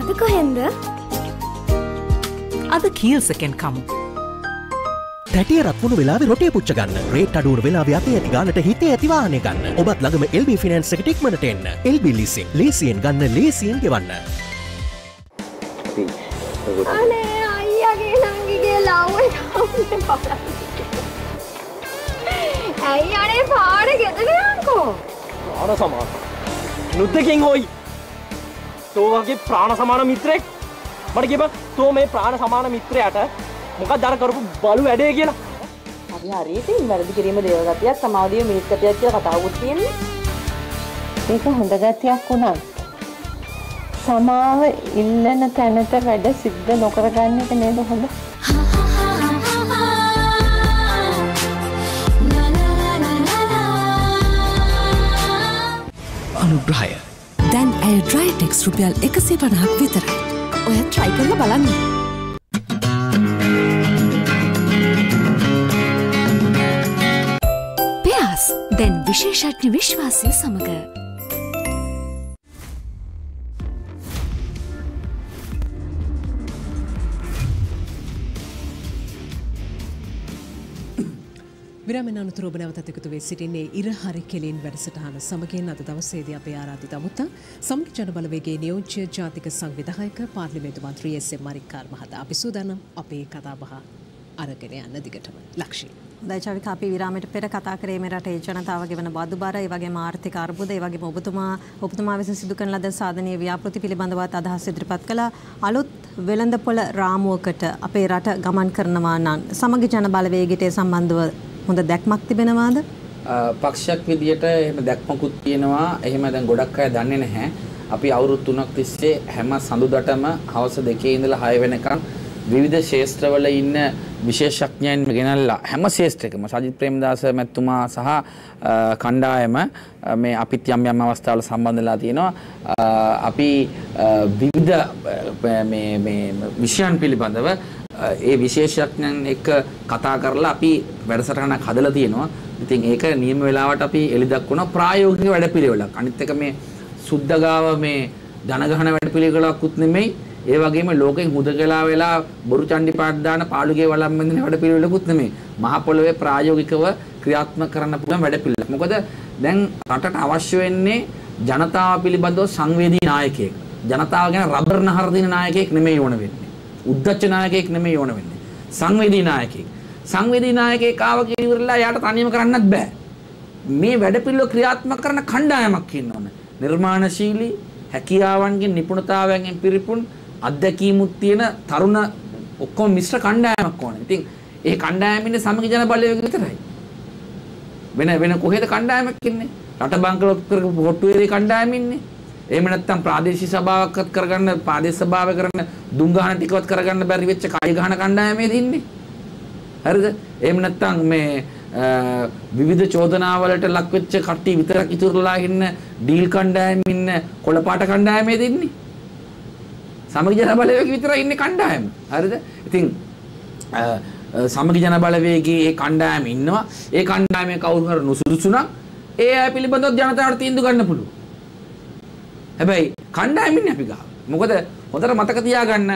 අද කොහෙන්ද
අද කීල්සකෙන් කමු
තැටිය රත්වුණු වෙලා රොටේ පුච්ච ගන්න. රේට අඩුවන වෙලා අත ඇති ගන්නට හිතේ ඇතිවානය ගන්න. ඔබත් ළඟම එල්බි ෆිනන්ස් එක ටික්මට එන්න. එල්බි ලිසින් ලේසියෙන් ගන්න ලේසියෙන් ගෙවන්න.
අනේ අයියගේ නංගිගේ ලව්ව ඇයි අනේ පාඩ ගෙදරයන්කෝ
ප්‍රාණ සමාන. නුද්දකින් හොයි. තෝ වගේ ප්‍රාණ සමාන මිත්‍රෙක්. මට කිව තෝ මේ ප්‍රාණ සමාන මිත්‍රයට මොකක් දර කරපු බලු වැඩේ කියලා
අපි හරියට වැරදි කිරීම දේවගතියක් සමාධිය මිනිස්කතියක් කියලා කතාවකුත් තියෙන්නේ.
ඒක හොඳ ගතියක් වුණත් සමාව ඉල්ලන තැනට වැඩ සිද්ධ නොකරගන්න එක නේද හොඳ?
අනුග්‍රහය දැන් ඇය ඩ්‍රයිටෙක්ස් රුපියල් එකසේ පණහක් විතරයි ඔය ට්‍රයි කරල බලන්න විශේෂඥ විශ්වාසය සමඟ
විරමෙන් අනතුර ඔබ නැවතත් එකතු වෙ සිටින්නේ ඉරහරි කෙලින් වැඩසටහන සමගින් අද දවසේදී අපේ ආරාධිත අමුත්තා සමගි ජනබලවේගේ නියෝජ්‍ය ජාතික සංවිධායක පාර්ලිමේන්තු මන්ත්‍රී එස්.එම්. මරික්කාර් මහතා අපි සූදානම් අපේ කතාබහ අරගෙන යන්න දිගටම ලක්ෂී.
හොඳයි චවික අපි විරාමයට පෙර කතා කරේ මේ රටේ ජනතාවගේ වන බදු බර ඒ වගේම ආර්ථික අර්බුද ඒ වගේම ඔබතුමා ඔබතුමා විසින් සිදු කරන ලද සාධනීය ව්‍යාපෘති පිළිබඳවත් අදහස් ඉදිරිපත් කළා අලුත් වෙළඳපොළ රාමුවකට අපේ රට ගමන් කරනවා නම් සමගි ජන බලවේගයට සම්බන්ධව හොඳ දැක්මක් තිබෙනවාද?
පක්ෂයක් විදියට එහෙම දැක්මකුත් තියෙනවා. එහෙම දැන් ගොඩක් අය දන්නේ නැහැ. අපි අවුරුදු 3ක් තිස්සේ හැම සඳුදාටම හවස දෙකේ ඉඳලා 6 වෙනකන් විවිධ ශේෂ්ත්‍රවල ඉන්න විශේෂඥයන් ගෙනල්ලා හැම ශේෂ්ත්‍රයකම සජිත් ප්‍රේමදාස මැතිතුමා සහ කණ්ඩායම මේ අපිත් යම් යම් අවස්ථාවල සම්බන්ධලා තියෙනවා අපි විවිධ මේ මේ විෂයන් පිළිබඳව ඒ විශේෂඥයන් එක්ක කතා කරලා අපි වැඩසටහනක් හදලා තියෙනවා. ඉතින් ඒක නියම වෙලාවට අපි එලි දක්වන ප්‍රායෝගික වැඩපිළිවෙලක්. අනිත් එක මේ සුද්ධගාව මේ ජනගහන වැඩපිළිවෙලකුත් නෙමෙයි. ඒ වගේම ලෝකෙන් හුදකලා වෙලා බොරු චණ්ඩි පාට දාන පාළුගේ වළම් බඳින වැඩපිළිවෙලකුත් නෙමෙයි. මහ පොළොවේ ප්‍රායෝගිකව ක්‍රියාත්මක කරන්න පුළුවන් වැඩපිළිවෙලක්. මොකද දැන් රටට අවශ්‍ය වෙන්නේ ජනතාව පිළිබඳව සංවේදී නායකයෙක්. ජනතාව ගැන රබර් නහර දින නායකයෙක් නෙමෙයි ඕන වෙන්නේ. උද්දච්ච නායකයෙක් නෙමෙයි ඕන වෙන්නේ. සංවේදී නායකයෙක්. සංවේදී නායකයෙක් ආව කියලා යාට තනියම කරන්නත් බෑ. මේ වැඩපිළිවෙල ක්‍රියාත්මක කරන කණ්ඩායමක් ඉන්න ඕන. නිර්මාණශීලී හැකියාවන්ගෙන් නිපුණතාවයන්ගෙන් පිරිපුන් අත්දැකීමුත් තියෙන තරුණ ඔක්කොම මිශ්‍ර කණ්ඩායමක් ඕන. ඉතින් ඒ කණ්ඩායම ඉන්නේ සමගි ජන බලවේග විතරයි. වෙන වෙන කොහෙද කණ්ඩායමක් ඉන්නේ? රට බංකලොත් කරපු පොට්ටුවේ කණ්ඩායම ඉන්නේ. එහෙම නැත්නම් ප්‍රාදේශීය සභාවක්වත් කරගන්න ප්‍රාදේශ සභාව කරන දුම් ගහන ටිකවත් කරගන්න බැරි වෙච්ච කය ගහන කණ්ඩායමේ ඉන්නේ. හරිද? එහෙම නැත්නම් මේ විවිධ චෝදනාවලට ලක් වෙච්ච කට්ටිය විතරක් ඉතුරුලා ඉන්න ඩීල් කණ්ඩායමේ ඉන්න කොළපාට කණ්ඩායමේ ඉන්නේ. සමගි ජන බලවේග විතරයි ඉන්නේ කණ්ඩායම. හරිද? ඉතින් සමගි ජන බලවේගයේ ඒ කණ්ඩායම ඉන්නවා. ඒ කණ්ඩායමේ කවුරු හරි නුසුදුසු නම් ඒ අය පිළිබඳව ජනතාවට තීන්දුව ගන්න පුළුවන්. හැබැයි කණ්ඩායමින් අපි ගාව. මොකද හොඳට මතක තියාගන්න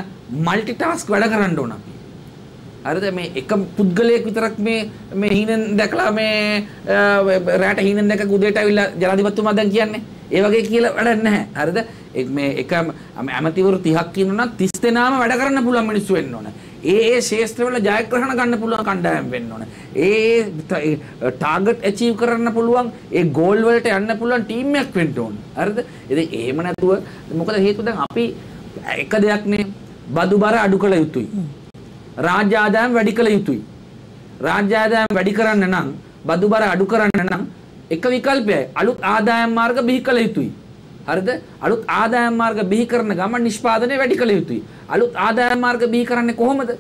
মালටි ටාස්ක් වැඩ කරන්න ඕන අපි. හරිද මේ එක පුද්ගලයෙක් විතරක් මේ මේ හීනෙන් දැකලා මේ රැට හීනෙන් දැක උදේට ඇවිල්ලා ජනාධිපතිතුමා දැන් කියන්නේ. ඒ වගේ කියලා වැඩක් නැහැ. හරිද? මේ එක ඇමතිවරු 30ක් ඉන්නවා නම් 30 දෙනාම වැඩ කරන්න පුළුවන් මිනිස්සු වෙන්න ඕන. ඒ ඒ ශේෂ්ත්‍රවල ජයග්‍රහණ ගන්න පුළුවන් කණ්ඩායම් වෙන්න ඕන. ඒ ටාගට් ඇචීව් කරන්න පුළුවන් ඒ ගෝල් වලට යන්න පුළුවන් ටීම් එකක් වෙන්න ඕන. හරිද? ඉතින් එහෙම නැතුව මොකද හේතුව දැන් අපි එක දෙයක්නේ බදු බර අඩු කළ යුතුයි. රාජ්‍ය ආදායම් වැඩි කළ යුතුයි. රාජ්‍ය ආදායම් වැඩි කරන්න නම් බදු බර අඩු කරන්න නම් එක විකල්පයයි අලුත් ආදායම් මාර්ග බිහි කළ යුතුයි. හරිද? අලුත් ආදායම් මාර්ග බිහි කරන ගමන් නිෂ්පාදනය වැඩි කළ යුතුයි. අලුත් ආදායම් මාර්ග බිහි කරන්නේ කොහොමද?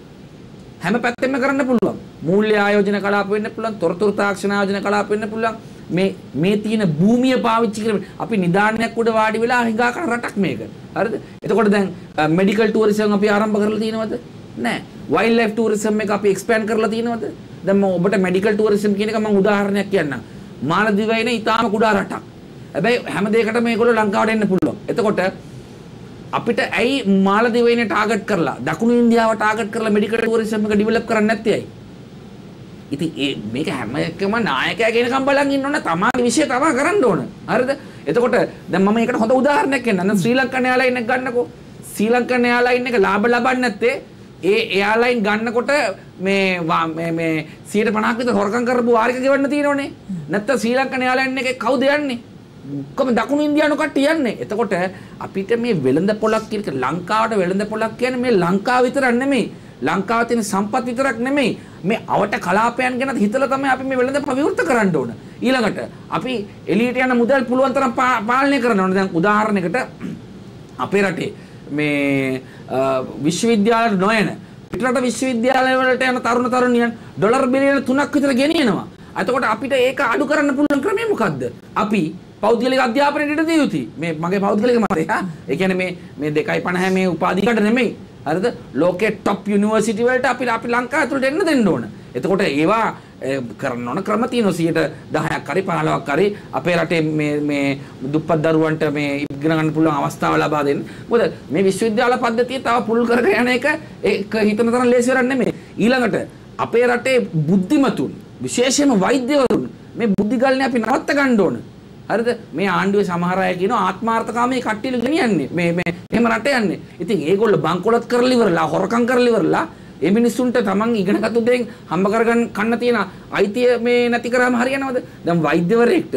හැම පැත්තෙම කරන්න පුළුවන්. මූල්‍ය ආයෝජන කලාප වෙන්න පුළුවන්, තොරතුරු තාක්ෂණ ආයෝජන කලාප වෙන්න පුළුවන්. මේ මේ තියෙන භූමිය පාවිච්චි කරගෙන අපි නිදානයක් උඩ වාඩි වෙලා හිඟා කරන රටක් මේක. හරිද? එතකොට දැන් මෙඩිකල් ටූරිසම් අපි ආරම්භ කරලා තියෙනවද? නැහැ. වයිල්ඩ් ලයිෆ් ටූරිසම් එක අපි එක්ස්පෑන්ඩ් කරලා තියෙනවද? දැන් මම ඔබට මෙඩිකල් ටූරිසම් කියන එක මම උදාහරණයක් කියන්නම්. මාලදිවයින ඊටාම කුඩා රටක්. හැබැයි හැම දෙයකටම මේගොල්ලෝ ලංකාවට එන්න පුළුවන්. එතකොට අපිට ඇයි මාලදිවයින ටාගට් කරලා දකුණු ඉන්දියාව ටාගට් කරලා මෙඩිකල් ටූරිසම් එක ඩිවෙලොප් කරන්නේ නැත්තේ ඇයි? ඉතින් ඒ මේක හැම එකම නායකයා කෙනකම් බලන් ඉන්න ඕන තමාගේ විෂය තමා කරන්න ඕන. හරිද? එතකොට දැන් මම ඒකට හොඳ උදාහරණයක් කියන්නම්. ශ්‍රී ලංකන් එයාලයින් එක ගන්නකෝ. ශ්‍රී ලංකන් එයාලයින් එක ලාභ ලබන්නේ නැත්තේ ඒ එයාලයින් ගන්නකොට මේ මේ මේ 150ක් විතර හොරකම් කරපු වාරික ගෙවන්න තියෙනවනේ. නැත්තම් ශ්‍රී ලංකන් එයාලයින් එකේ කවුද යන්නේ? ඔක්කොම දකුණු ඉන්දියානු කට්ටිය යන්නේ. එතකොට අපිට මේ වෙළඳ පොලක් කියන ලංකාවට වෙළඳ පොලක් කියන්නේ මේ ලංකාව විතරක් නෙමෙයි. ලංකාවේ තියෙන සම්පත් විතරක් නෙමෙයි. මේ අවට කලාපයන් ගැන හිතලා තමයි අපි මේ වෙළඳ ප්‍රවිවෘත කරන්න ඕන. ඊළඟට අපි එළියට යන මුදල් පුළුවන් තරම් පාලනය කරන්න ඕන. දැන් උදාහරණයකට අපේ රටේ මේ විශ්වවිද්‍යාල නොයන පිටරට විශ්වවිද්‍යාලය වලට යන තරුණ තරුණියන් ඩොලර් බිලියන 3ක් විතර ගෙනියනවා. එතකොට අපිට ඒක අඩු කරන්න පුළුවන් ක්‍රමය මොකද්ද? අපි පෞද්ගලික අධ්‍යාපනයට ඉඩ දිය යුතුයි. මේ මගේ පෞද්ගලික මතය. ඒ කියන්නේ මේ මේ 2.50 මේ උපාධිකට නෙමෙයි. හරිද? ලෝකේ টপ යුනිවර්සිටි වලට අපි අපි ලංකාව ඇතුළට එන්න දෙන්න ඕන. එතකොට ඒවා කරන්න ඕන ක්‍රම තියෙනවා 10ක් හරි 15ක් හරි අපේ රටේ මේ මේ දුප්පත් දරුවන්ට මේ ඉගෙන ගන්න පුළුවන් අවස්ථාව ලබා දෙන්න. මොකද මේ විශ්වවිද්‍යාල පද්ධතිය තව පුළුල් කරගෙන යන එක ඒක හිතන තරම් ලේසි වැඩක් නෙමෙයි. ඊළඟට අපේ රටේ බුද්ධිමතුන් විශේෂයෙන්ම වෛද්‍යවරුන් මේ බුද්ධිගල්නේ අපි නවත්ත ගන්න ඕන. හරිද මේ ආණ්ඩුවේ සමහර අය කියනවා ආත්මාර්ථකාමී කට්ටියලු ගෙනියන්නේ මේ මේ එහෙම රට යන්නේ. ඉතින් ඒගොල්ලෝ බංකොලොත් කරලා ඉවරලා හොරකම් කරලා ඉවරලා ඒ මිනිස්සුන්ට තමන් ඉගෙනගත්තු දෙයින් හම්බ කරගන්න කන්න තියෙන අයිතිය මේ නැති කරාම හරියනවද? දැන් වෛද්‍යවරයෙක්ට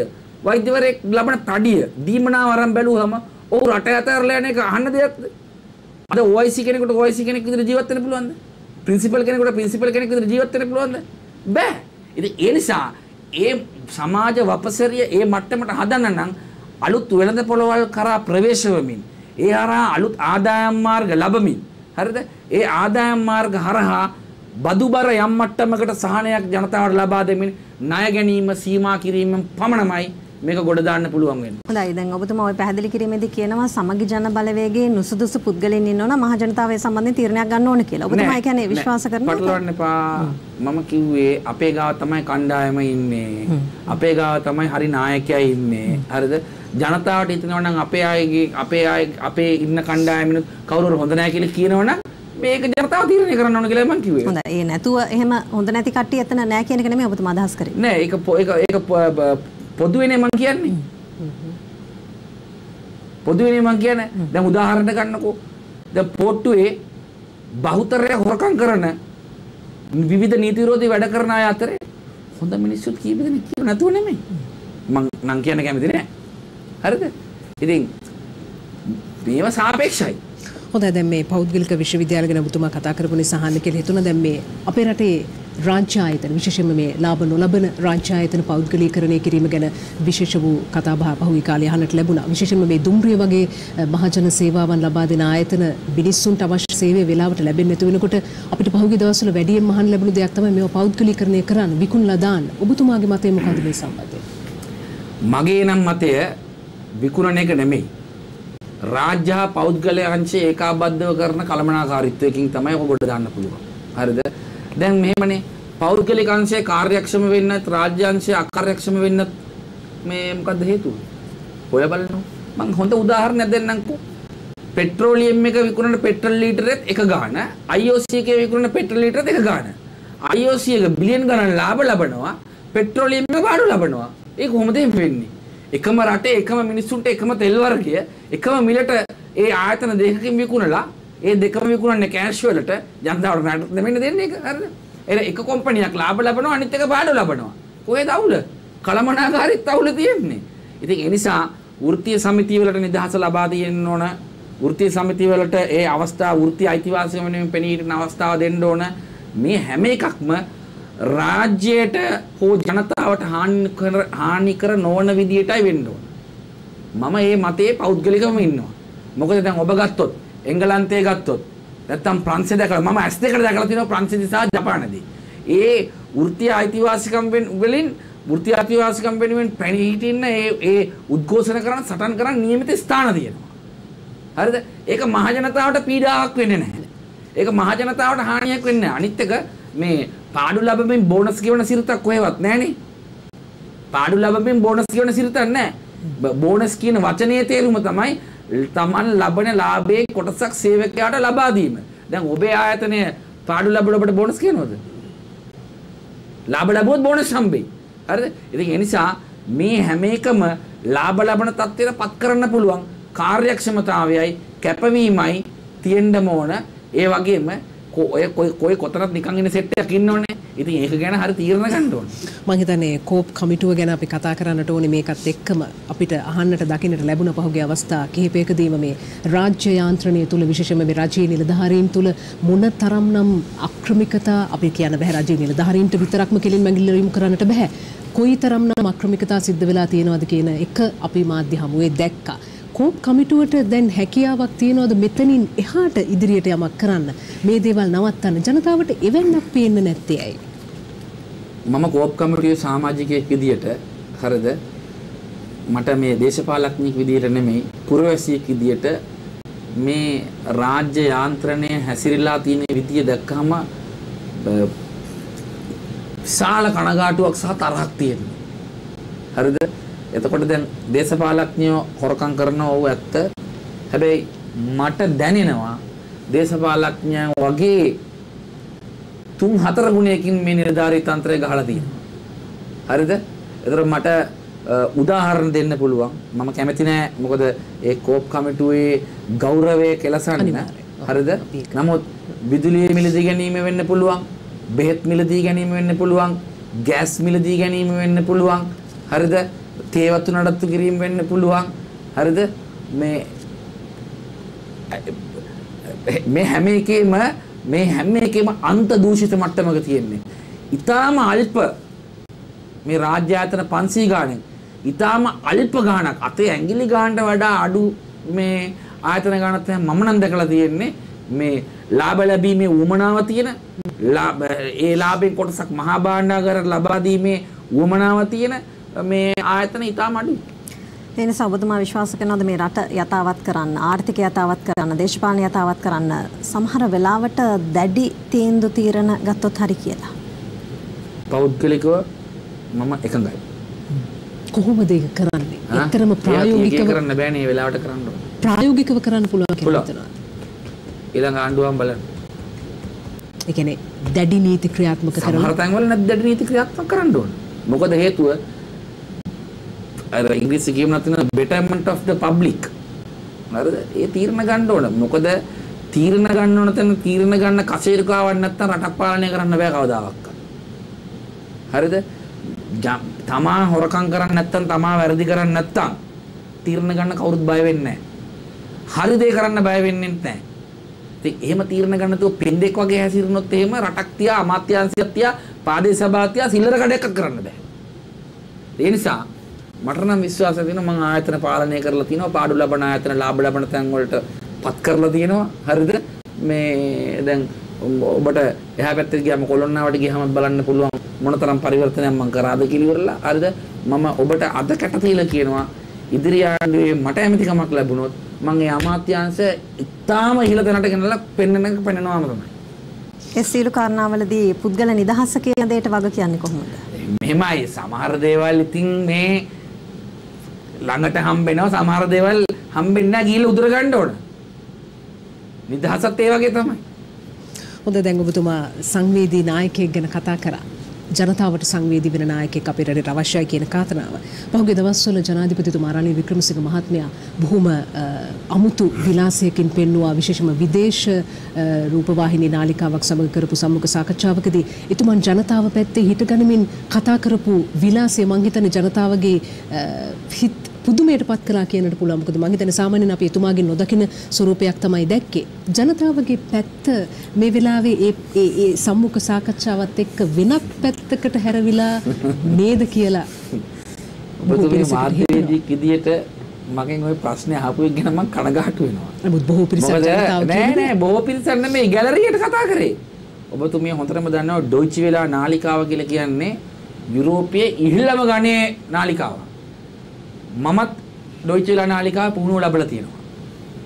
වෛද්‍යවරයෙක් ලබන තඩිය දීමනාව අරන් බැලුවම ඔහු රට ඇතහැරලා යන එක අහන්න දෙයක්ද? අද OIC කෙනෙකුට OIC කෙනෙක් විදිහට ජීවත් වෙන්න පුළුවන්ද? ප්‍රින්සිපල් කෙනෙකුට ප්‍රින්සිපල් කෙනෙක් විදිහට ජීවත් වෙන්න පුළුවන්ද? බෑ. ඉතින් ඒ නිසා ඒ සමාජ වපසරිය ඒ මට්ටමට හදන්න නම් අලුත් වෙළඳ පොළවල් කරා ප්‍රවේශ වෙමින් ඒ හරහා අලුත් ආදායම් මාර්ග ලබමින් හරිද? ඒ ආදායම් මාර්ග හරහා බදුබර යම් මට්ටමකට සහනයක් ජනතාවට ලබා දෙමින් ණය ගැනීම සීමා කිරීම පමණමයි මේක ගොඩ දාන්න පුළුවන් වෙන්නේ.
හොඳයි දැන් ඔබතුමා ওই පැහැදිලි කිරීමේදී කියනවා සමගි ජන බලවේගයේ නුසුදුසු පුද්ගලයන් ඉන්නවනම් මහ ජනතාවය සම්බන්ධයෙන් තීරණයක් ගන්න ඕන කියලා. ඔබතුමා ඒ කියන්නේ විශ්වාස කරනවා.
පටලවන්න එපා. මම කිව්වේ අපේ ගාව තමයි කණ්ඩායම ඉන්නේ. අපේ ගාව තමයි හරි නායකයා ඉන්නේ. හරිද? ජනතාවට හිතනවා නම් අපේ අයගේ අපේ අය අපේ ඉන්න කණ්ඩායමිනුත් කවුරු හොඳ නැහැ කියලා කියනවනම් මේක ජනතාව තීරණය කරන්න ඕන කියලා මම කිව්වේ.
හොඳයි. ඒ නැතුව එහෙම හොඳ නැති කට්ටිය එතන නැහැ කියන එක නෙමෙයි ඔබතුමා අදහස් කරේ.
නෑ ඒක ඒක ඒක පොදුවනේ මං කියන්නේ. පොදුවනේ මං කියන්නේ. දැන් උදාහරණ ගන්නකෝ. දැන් පොට්ටුවේ බහුතරය හොරකම් කරන විවිධ නීති විරෝධී වැඩ කරන අය අතරේ හොඳ මිනිස්සුත් කීප දෙනෙක් කියලා නැතුව නෙමෙයි. මං නම් කියන්න කැමති නෑ. හරිද? ඉතින් මේවා සාපේක්ෂයි.
හොඳයි දැන් මේ පෞද්ගලික විශ්වවිද්‍යාල ගැන ඔබතුමා කතා කරපු නිසා අහන්න කියලා හිතුණා දැන් මේ අපේ රටේ රාජ්‍ය ආයතන විශේෂයෙන්ම මේ ලාභ නොලබන රාජ්‍ය ආයතන පෞද්ගලීකරණය කිරීම ගැන විශේෂ වූ කතා බහ පහුගිය කාලේ අහන්නට ලැබුණා. විශේෂයෙන්ම මේ දුම්රිය වගේ මහජන සේවාවන් ලබා දෙන ආයතන මිනිස්සුන්ට අවශ්‍ය සේවය වේලාවට ලැබෙන්නේ නැති වෙනකොට අපිට පහුගිය දවස්වල වැඩියෙන් අහන්න ලැබුණු දෙයක් තමයි මේව පෞද්ගලීකරණය කරන්න විකුණලා දාන්න. ඔබතුමාගේ මතය මොකද්ද මේ සම්බන්ධයෙන්?
මගේ නම් මතය විකුණන එක නෙමෙයි. රාජ්‍ය හා පෞද්ගල අංශය ඒකාබද්ධව කරන කළමනාකාරීත්වයකින් තමයි ඔක ගොඩ දාන්න පුළුවන්. හරිද? දැන් මෙහෙමනේ පෞද්ගලික අංශය කාර්යක්ෂම වෙන්නත් රාජ්‍ය අංශය අකාර්යක්ෂම වෙන්නත් මේ මොකද්ද හේතුව? හොය බලන්න. මම හොඳ උදාහරණයක් දෙන්නම්කෝ. පෙට්‍රෝලියම් එක විකුණන පෙට්‍රල් ලීටරෙත් එක ගාණ, IOC එකේ විකුණන පෙට්‍රල් ලීටරෙත් එක ගාණ. IOC එක බිලියන් ගණන් ලාභ ලබනවා, පෙට්‍රෝලියම් එක පාඩු ලබනවා. ඒක කොහොමද එහෙම වෙන්නේ? එකම රටේ එකම මිනිස්සුන්ට එකම තෙල් වර්ගය එකම මිලට ඒ ආයතන දෙකකින් විකුණලා ඒ දෙකම විකුණන්නේ කෑෂ් වලට ජනතාවට රට දෙමින් දෙන්නේ ඒක හරිද? එර එක කොම්පැනියක් ලාභ ලබනවා අනිත් එක පාඩු ලබනවා. කොහෙද අවුල? කලමනාකාරීත් අවුල තියෙන්නේ. ඉතින් ඒ නිසා වෘත්තීය සමිතිය වලට නිදහස ලබා දෙන්න ඕන. වෘත්තීය සමිතිය වලට ඒ අවස්ථාව වෘත්තීය අයිතිවාසිකම් වෙනුවෙන් පෙනී සිටින අවස්ථාව දෙන්න ඕන. මේ හැම එකක්ම රාජ්‍යයට හෝ ජනතාවට හානි කර හානි කර නොවන විදියටයි වෙන්න ඕන. මම මේ මතයේ පෞද්ගලිකවම ඉන්නවා. මොකද දැන් ඔබ ගත්තොත් එංගලන්තය ගත්තොත් නැත්තම් ප්‍රංශය දැකලා මම ඇස් දෙකට දැකලා තියෙනවා ප්‍රංශයේදී සහ ජපානයේදී. ඒ වෘත්තීය අයිතිවාසිකම් වලින් වෘත්තීය අයිතිවාසිකම් වෙනුවෙන් පැණි හිටින්න ඒ ඒ උද්ඝෝෂණ කරන සටන් කරන නියමිත ස්ථාන තියෙනවා. හරිද? ඒක මහ ජනතාවට පීඩාවක් වෙන්නේ නැහැ. ඒක මහ ජනතාවට හානියක් වෙන්නේ නැහැ. අනිත් එක මේ පාඩු ලැබෙමින් බෝනස් ගෙවන සිරිතක් කොහෙවත් නැහනේ. පාඩු ලැබෙමින් බෝනස් ගෙවන සිරිතක් නැහැ. බෝනස් කියන වචනේ තේරුම තමයි තමන් ලබන ලාභයේ කොටසක් සේවකයාට ලබා දීම. දැන් ඔබේ ආයතනය පාඩු ලැබුණ ඔබට බෝනස් කියනවද? ලාභ ලැබුවොත් බෝනස් හම්බෙයි. හරිද? ඉතින් ඒ නිසා මේ හැම එකම ලාභ ලබන තත්ත්වයට පත් කරන්න පුළුවන් කාර්යක්ෂමතාවයයි කැපවීමයි තියෙන්න ඕන. ඒ වගේම ඔය කොයි කොතනත් නිකන් ඉන්න සෙට් එකක් ඉන්නෝනේ. ඉතින් ඒක ගැන හරි තීරණ ගන්න ඕනේ.
මම හිතන්නේ කෝප් කමිටුව ගැන අපි කතා කරන්නට ඕනේ මේකත් එක්කම අපිට අහන්නට දකින්නට ලැබුණ පහුගිය අවස්ථා කිහිපයකදීම මේ රාජ්‍ය යාන්ත්‍රණය තුල විශේෂයෙන්ම මේ රජයේ නිලධාරීන් තුල මොන තරම්නම් අක්‍රමිකතා අපි කියන්න බෑ රජයේ නිලධාරීන්ට විතරක්ම කෙලින් මැගිල්ල යොමු කරන්නට බෑ. කොයි තරම්නම් අක්‍රමිකතා සිද්ධ වෙලා තියෙනවද කියන එක අපි මාධ්‍ය හමුවේ දැක්කා. කෝප් කමිටුවට දැන් හැකියාවක් තියනවද මෙතනින් එහාට ඉදිරියට යමක් කරන්න? මේ දේවල් නවත්තන්න ජනතාවට එවැන්නක් පේන්න නැත්තේ ඇයි?
මම කෝප් කමිටුවේ සමාජිකයෙක් විදියට හරිද? මට මේ දේශපාලඥයෙක් විදියට නෙමෙයි පුරවැසියෙක් විදියට මේ රාජ්‍ය යාන්ත්‍රණය හැසිරීලා තියෙන විදිය දැක්කම විශාල කනගාටුවක් සහ තරහක් තියෙනවා. හරිද? එතකොට දැන් දේශපාලඥයෝ හොරකම් කරනවා ඔව් ඇත්ත. හැබැයි මට දැනෙනවා දේශපාලඥයන් වගේ තුන් හතර ගුණයකින් මේ නිලධාරී තන්ත්‍රය ගහලා තියෙනවා. හරිද? එතකොට මට උදාහරණ දෙන්න පුළුවන්. මම කැමති නෑ මොකද ඒ කෝප් කමිටුවේ ගෞරවය කෙලසන්න. හරිද? නමුත් විදුලිය මිලදී ගැනීම වෙන්න පුළුවන්. බෙහෙත් මිලදී ගැනීම වෙන්න පුළුවන්. ගෑස් මිලදී ගැනීම වෙන්න පුළුවන්. හරිද? තේවතු නඩත්තු කිරීම වෙන්න පුළුවන්. හරිද? මේ මේ හැම එකේම මේ හැම එකේම අන්ත දූෂිත මට්ටමක තියෙන්නේ. ඊටාම අල්ප මේ රාජ්‍ය ආයතන 500 ගාණෙන්. ඊටාම අල්ප ගාණක්. අතේ ඇඟිලි ගාණට වඩා අඩු මේ ආයතන ගාණක් තමයි මම නම් දැකලා තියෙන්නේ මේ ලාභ ලැබීමේ උවමනාව තියෙන ඒ ලාභයෙන් කොටසක් මහා භාණ්ඩාගාර ලබා දීමේ උවමනාව තියෙන මේ ආයතන ඉතාම අඩුයි.
ඒ නිසා ඔබතුමා විශ්වාස කරනවද මේ රට යථාවත් කරන්න ආර්ථිකය යථාවත් කරන්න දේශපාලන යථාවත් කරන්න සමහර වෙලාවට දැඩි තීන්දුව తీරන ගත්තොත් හරි කියලා.
පෞද්ගලිකව මම එකඟයි.
කොහොමද ඒක කරන්නේ? එතරම් ප්‍රායෝගිකව
කරන්න බෑනේ මේ වෙලාවට කරන්න ඕන.
ප්‍රායෝගිකව කරන්න පුළුවන් කියලා හිතනවා.
ඊළඟ ආණ්ඩුවම බලන්න.
ඒ කියන්නේ දැඩි නීති ක්‍රියාත්මක කරන
සමහර තැන්වල නැත් දැඩි නීති ක්‍රියාත්මක කරන්න ඕන. මොකද හේතුව අර ඉංග්‍රීසි කියමන තියෙන betterment of the public. හරිද ඒ තීරණ ගන්න ඕන. මොකද තීරණ ගන්න ඕන තැන තීරණ ගන්න කසේරුකාවක් නැත්තම් රටක් පාලනය කරන්න බෑ කවදාවත්. හරිද? තමා හොරකම් කරන්නේ නැත්තම් තමා වැරදි කරන්නේ නැත්තම් තීරණ ගන්න කවුරුත් බය වෙන්නේ නැහැ. හරි දේ කරන්න බය වෙන්නේ නැහැ. ඉතින් එහෙම තීරණ ගන්න තුව පෙන්දෙක් වගේ හැසිරුණොත් එහෙම රටක් තියා අමාත්‍යාංශයක් තියා පාදේ සභාව තියා සිල්ලර කඩයක් කරන්න බෑ. ඒ නිසා මට නම් විශ්වාසය තියෙනවා මම ආයතන පාලනය කරලා තිනවා පාඩු ලබන ආයතන ලාභ ලබන තැන් වලට පත් කරලා තියෙනවා හරිද? මේ දැන් ඔබට එහා පැත්තට ගියාම කොළොන්නාවට ගියාම බලන්න පුළුවන් මොනතරම් පරිවර්තනයක් මම කරාද කියලා ඉවරලා. හරිද? මම ඔබට අද කැට තියලා කියනවා ඉදිරි ආණ්ඩුවේ මට ඇමතිකමක් ලැබුණොත් මම ඒ අමාත්‍යාංශ ඉතාම ඉහළ තැනට ගෙනලා පෙන්වන්න පෙන්වනවාම තමයි.
ඒ සීල කාරණාවලදී පුද්ගල නිදහස කියන දෙයට වග කියන්නේ කොහොමද?
මෙහෙමයි. සමහර දේවල් ඉතින් මේ ළඟට හම්බෙනවා සමහර දේවල් හම්බෙන්නේ නැහැ ගිහලා උදුර ගන්න ඕන. නිදහසත් ඒ වගේ තමයි.
හොඳ දැන් ඔබතුමා සංවේදී නායකයෙක් ගැන කතා කරා. ජනතාවට සංවේදී වෙන නායකයෙක් අපේ රටට අවශ්‍යයි කියන කාරණාව. පහුගිය දවස්වල ජනාධිපතිතුමා රනිල් වික්‍රමසිංහ මහත්මයා බොහොම අ, අමුතු විලාසයකින් පෙන්වුවා විශේෂම විදේශ අ, රූපවාහිනී නාලිකාවක් සමග කරපු සම්මුඛ සාකච්ඡාවකදී එතුමන් ජනතාව පැත්තේ හිටගනිමින් කතා කරපු විලාසය මං හිතන්නේ ජනතාවගේ අ, හිත් පුදුමයට පත් කලා කියනට පුළුවන් මොකද මං හිතන්නේ සාමාන්‍යයෙන් අපි එතුමාගේ නොදකින ස්වරූපයක් තමයි දැක්කේ ජනතාවගේ පැත්ත මේ වෙලාවේ ඒ ඒ ඒ සම්මුඛ සාකච්ඡාවත් එක්ක වෙනත් පැත්තකට හැරවිලා නේද කියලා
ඔබතුමී මාධ්‍යවේදියෙක් විදියට මගෙන් ওই ප්‍රශ්නේ අහපු එක ගැන මම කනගාටු වෙනවා.
නමුත් බොහෝ පිරිසක් ජනතාව
නෑ නෑ බොහෝ පිරිසක් නෙමෙයි ගැලරියට කතා කරේ. ඔබතුමිය හොඳටම දන්නවා ඩොයිච් වෙලා නාලිකාව කියලා කියන්නේ යුරෝපයේ ඉහළම ගණයේ නාලිකාවක්. මමත් ඩොයිච් වෙලා නාලිකාව පුහුණුව ලැබලා තියෙනවා.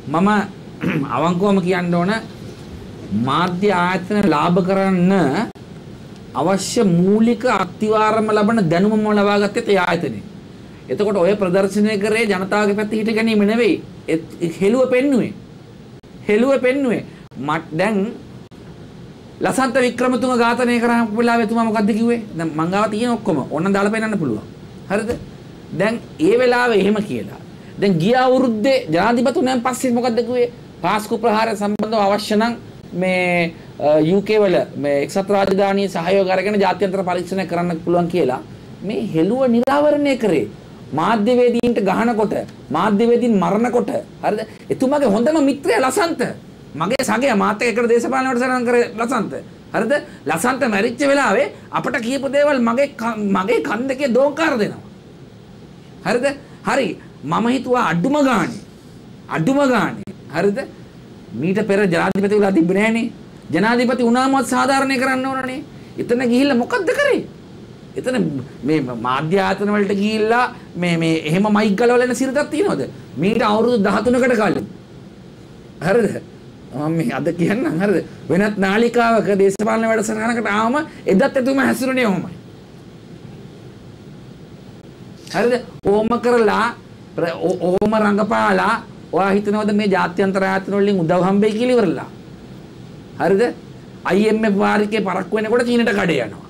මම [clears throat] අවංකවම කියන්න ඕන මාධ්‍ය ආයතන ලාභ කරන්න අවශ්‍ය මූලික අත්තිවාරම ලබන දැනුම මම ලබා ගත්තේ ඒ ආයතනේ. එතකොට ඔය ප්‍රදර්ශනය කරේ ජනතාවගේ පැත්තේ හිට ගැනීම නෙවෙයි. එත්- හෙළුව පෙන්නුවේ. හෙළුව පෙන්නුවේ. මට දැන් ලසන්ත වික්‍රමතුංග ඝාතනය කරපු වෙලාවේ එතුමා මොකද්ද කිව්වේ? දැන් මං ගාව තියෙන ඔක්කොම ඕන්න දාලා පෙන්නන්න පුළුවන්. හරිද? දැන් ඒ වෙලාවේ එහෙම කියලා. දැන් ගිය අවුරුද්දේ ජනාධිපතිතුමන් පස්සේ මොකද්ද කිව්වේ? පාස්කු ප්‍රහාරය සම්බන්ධව අවශ්‍ය නම් මේ UK වල මේ එක්සත් රාජධානියේ සහයෝගය අරගෙන ජාත්‍යන්තර පරීක්ෂණ කරන්න පුළුවන් කියලා මේ හෙළුව නිරාවරණය කරේ. මාධ්‍යවේදීන්ට ගහනකොට මාධ්‍යවේදීන් මරනකොට හරිද? එතුමාගේ හොඳම මිත්‍රයා ලසන්ත. මගේ සගය මාත් එක්ක එකට දේශපාලන වැඩසටහන් කරේ ලසන්ත. හරිද? ලසන්ත මැරිච්ච වෙලාවේ අපට කියපු දේවල් මගේ කන්- මගේ කන් දෙකේ දෝංකාර දෙනවා. හරිද? හරි. මම හිතුවා අඩුම ගානේ. අඩුම ගානේ. හරිද? මීට පෙර ජනාධිපති වෙලා තිබ්බේ නෑනේ. ජනාධිපති වුණාමත් සාධාරණය කරන්න ඕනනේ. එතන ගිහිල්ලා මොකද්ද කරේ? එතන මේ මාධ්‍ය ආයතන වලට ගිහිල්ලා මේ මේ එහෙම මයික් ගලවලා එන සිරිතක් තියනවද? මීට අවුරුදු 13කට කලින්. හරිද? මම මේ අද කියන්නම් හරිද? වෙනත් නාලිකාවක දේශපාලන වැඩසටහනකට ආවම එදත් එතුමා හැසිරුණේ ඔහොමයි. හරිද? ඕම කරලා ප්‍ර- ඕ- ඕම රංගපාලා ඔයා හිතනවද මේ ජාත්‍යන්තර ආයතන වලින් උදව් හම්බෙයි කියලා ඉවරලා? හරිද? IMF වාරිකේ පරක්කු වෙනකොට චීනට කඩේ යනවා.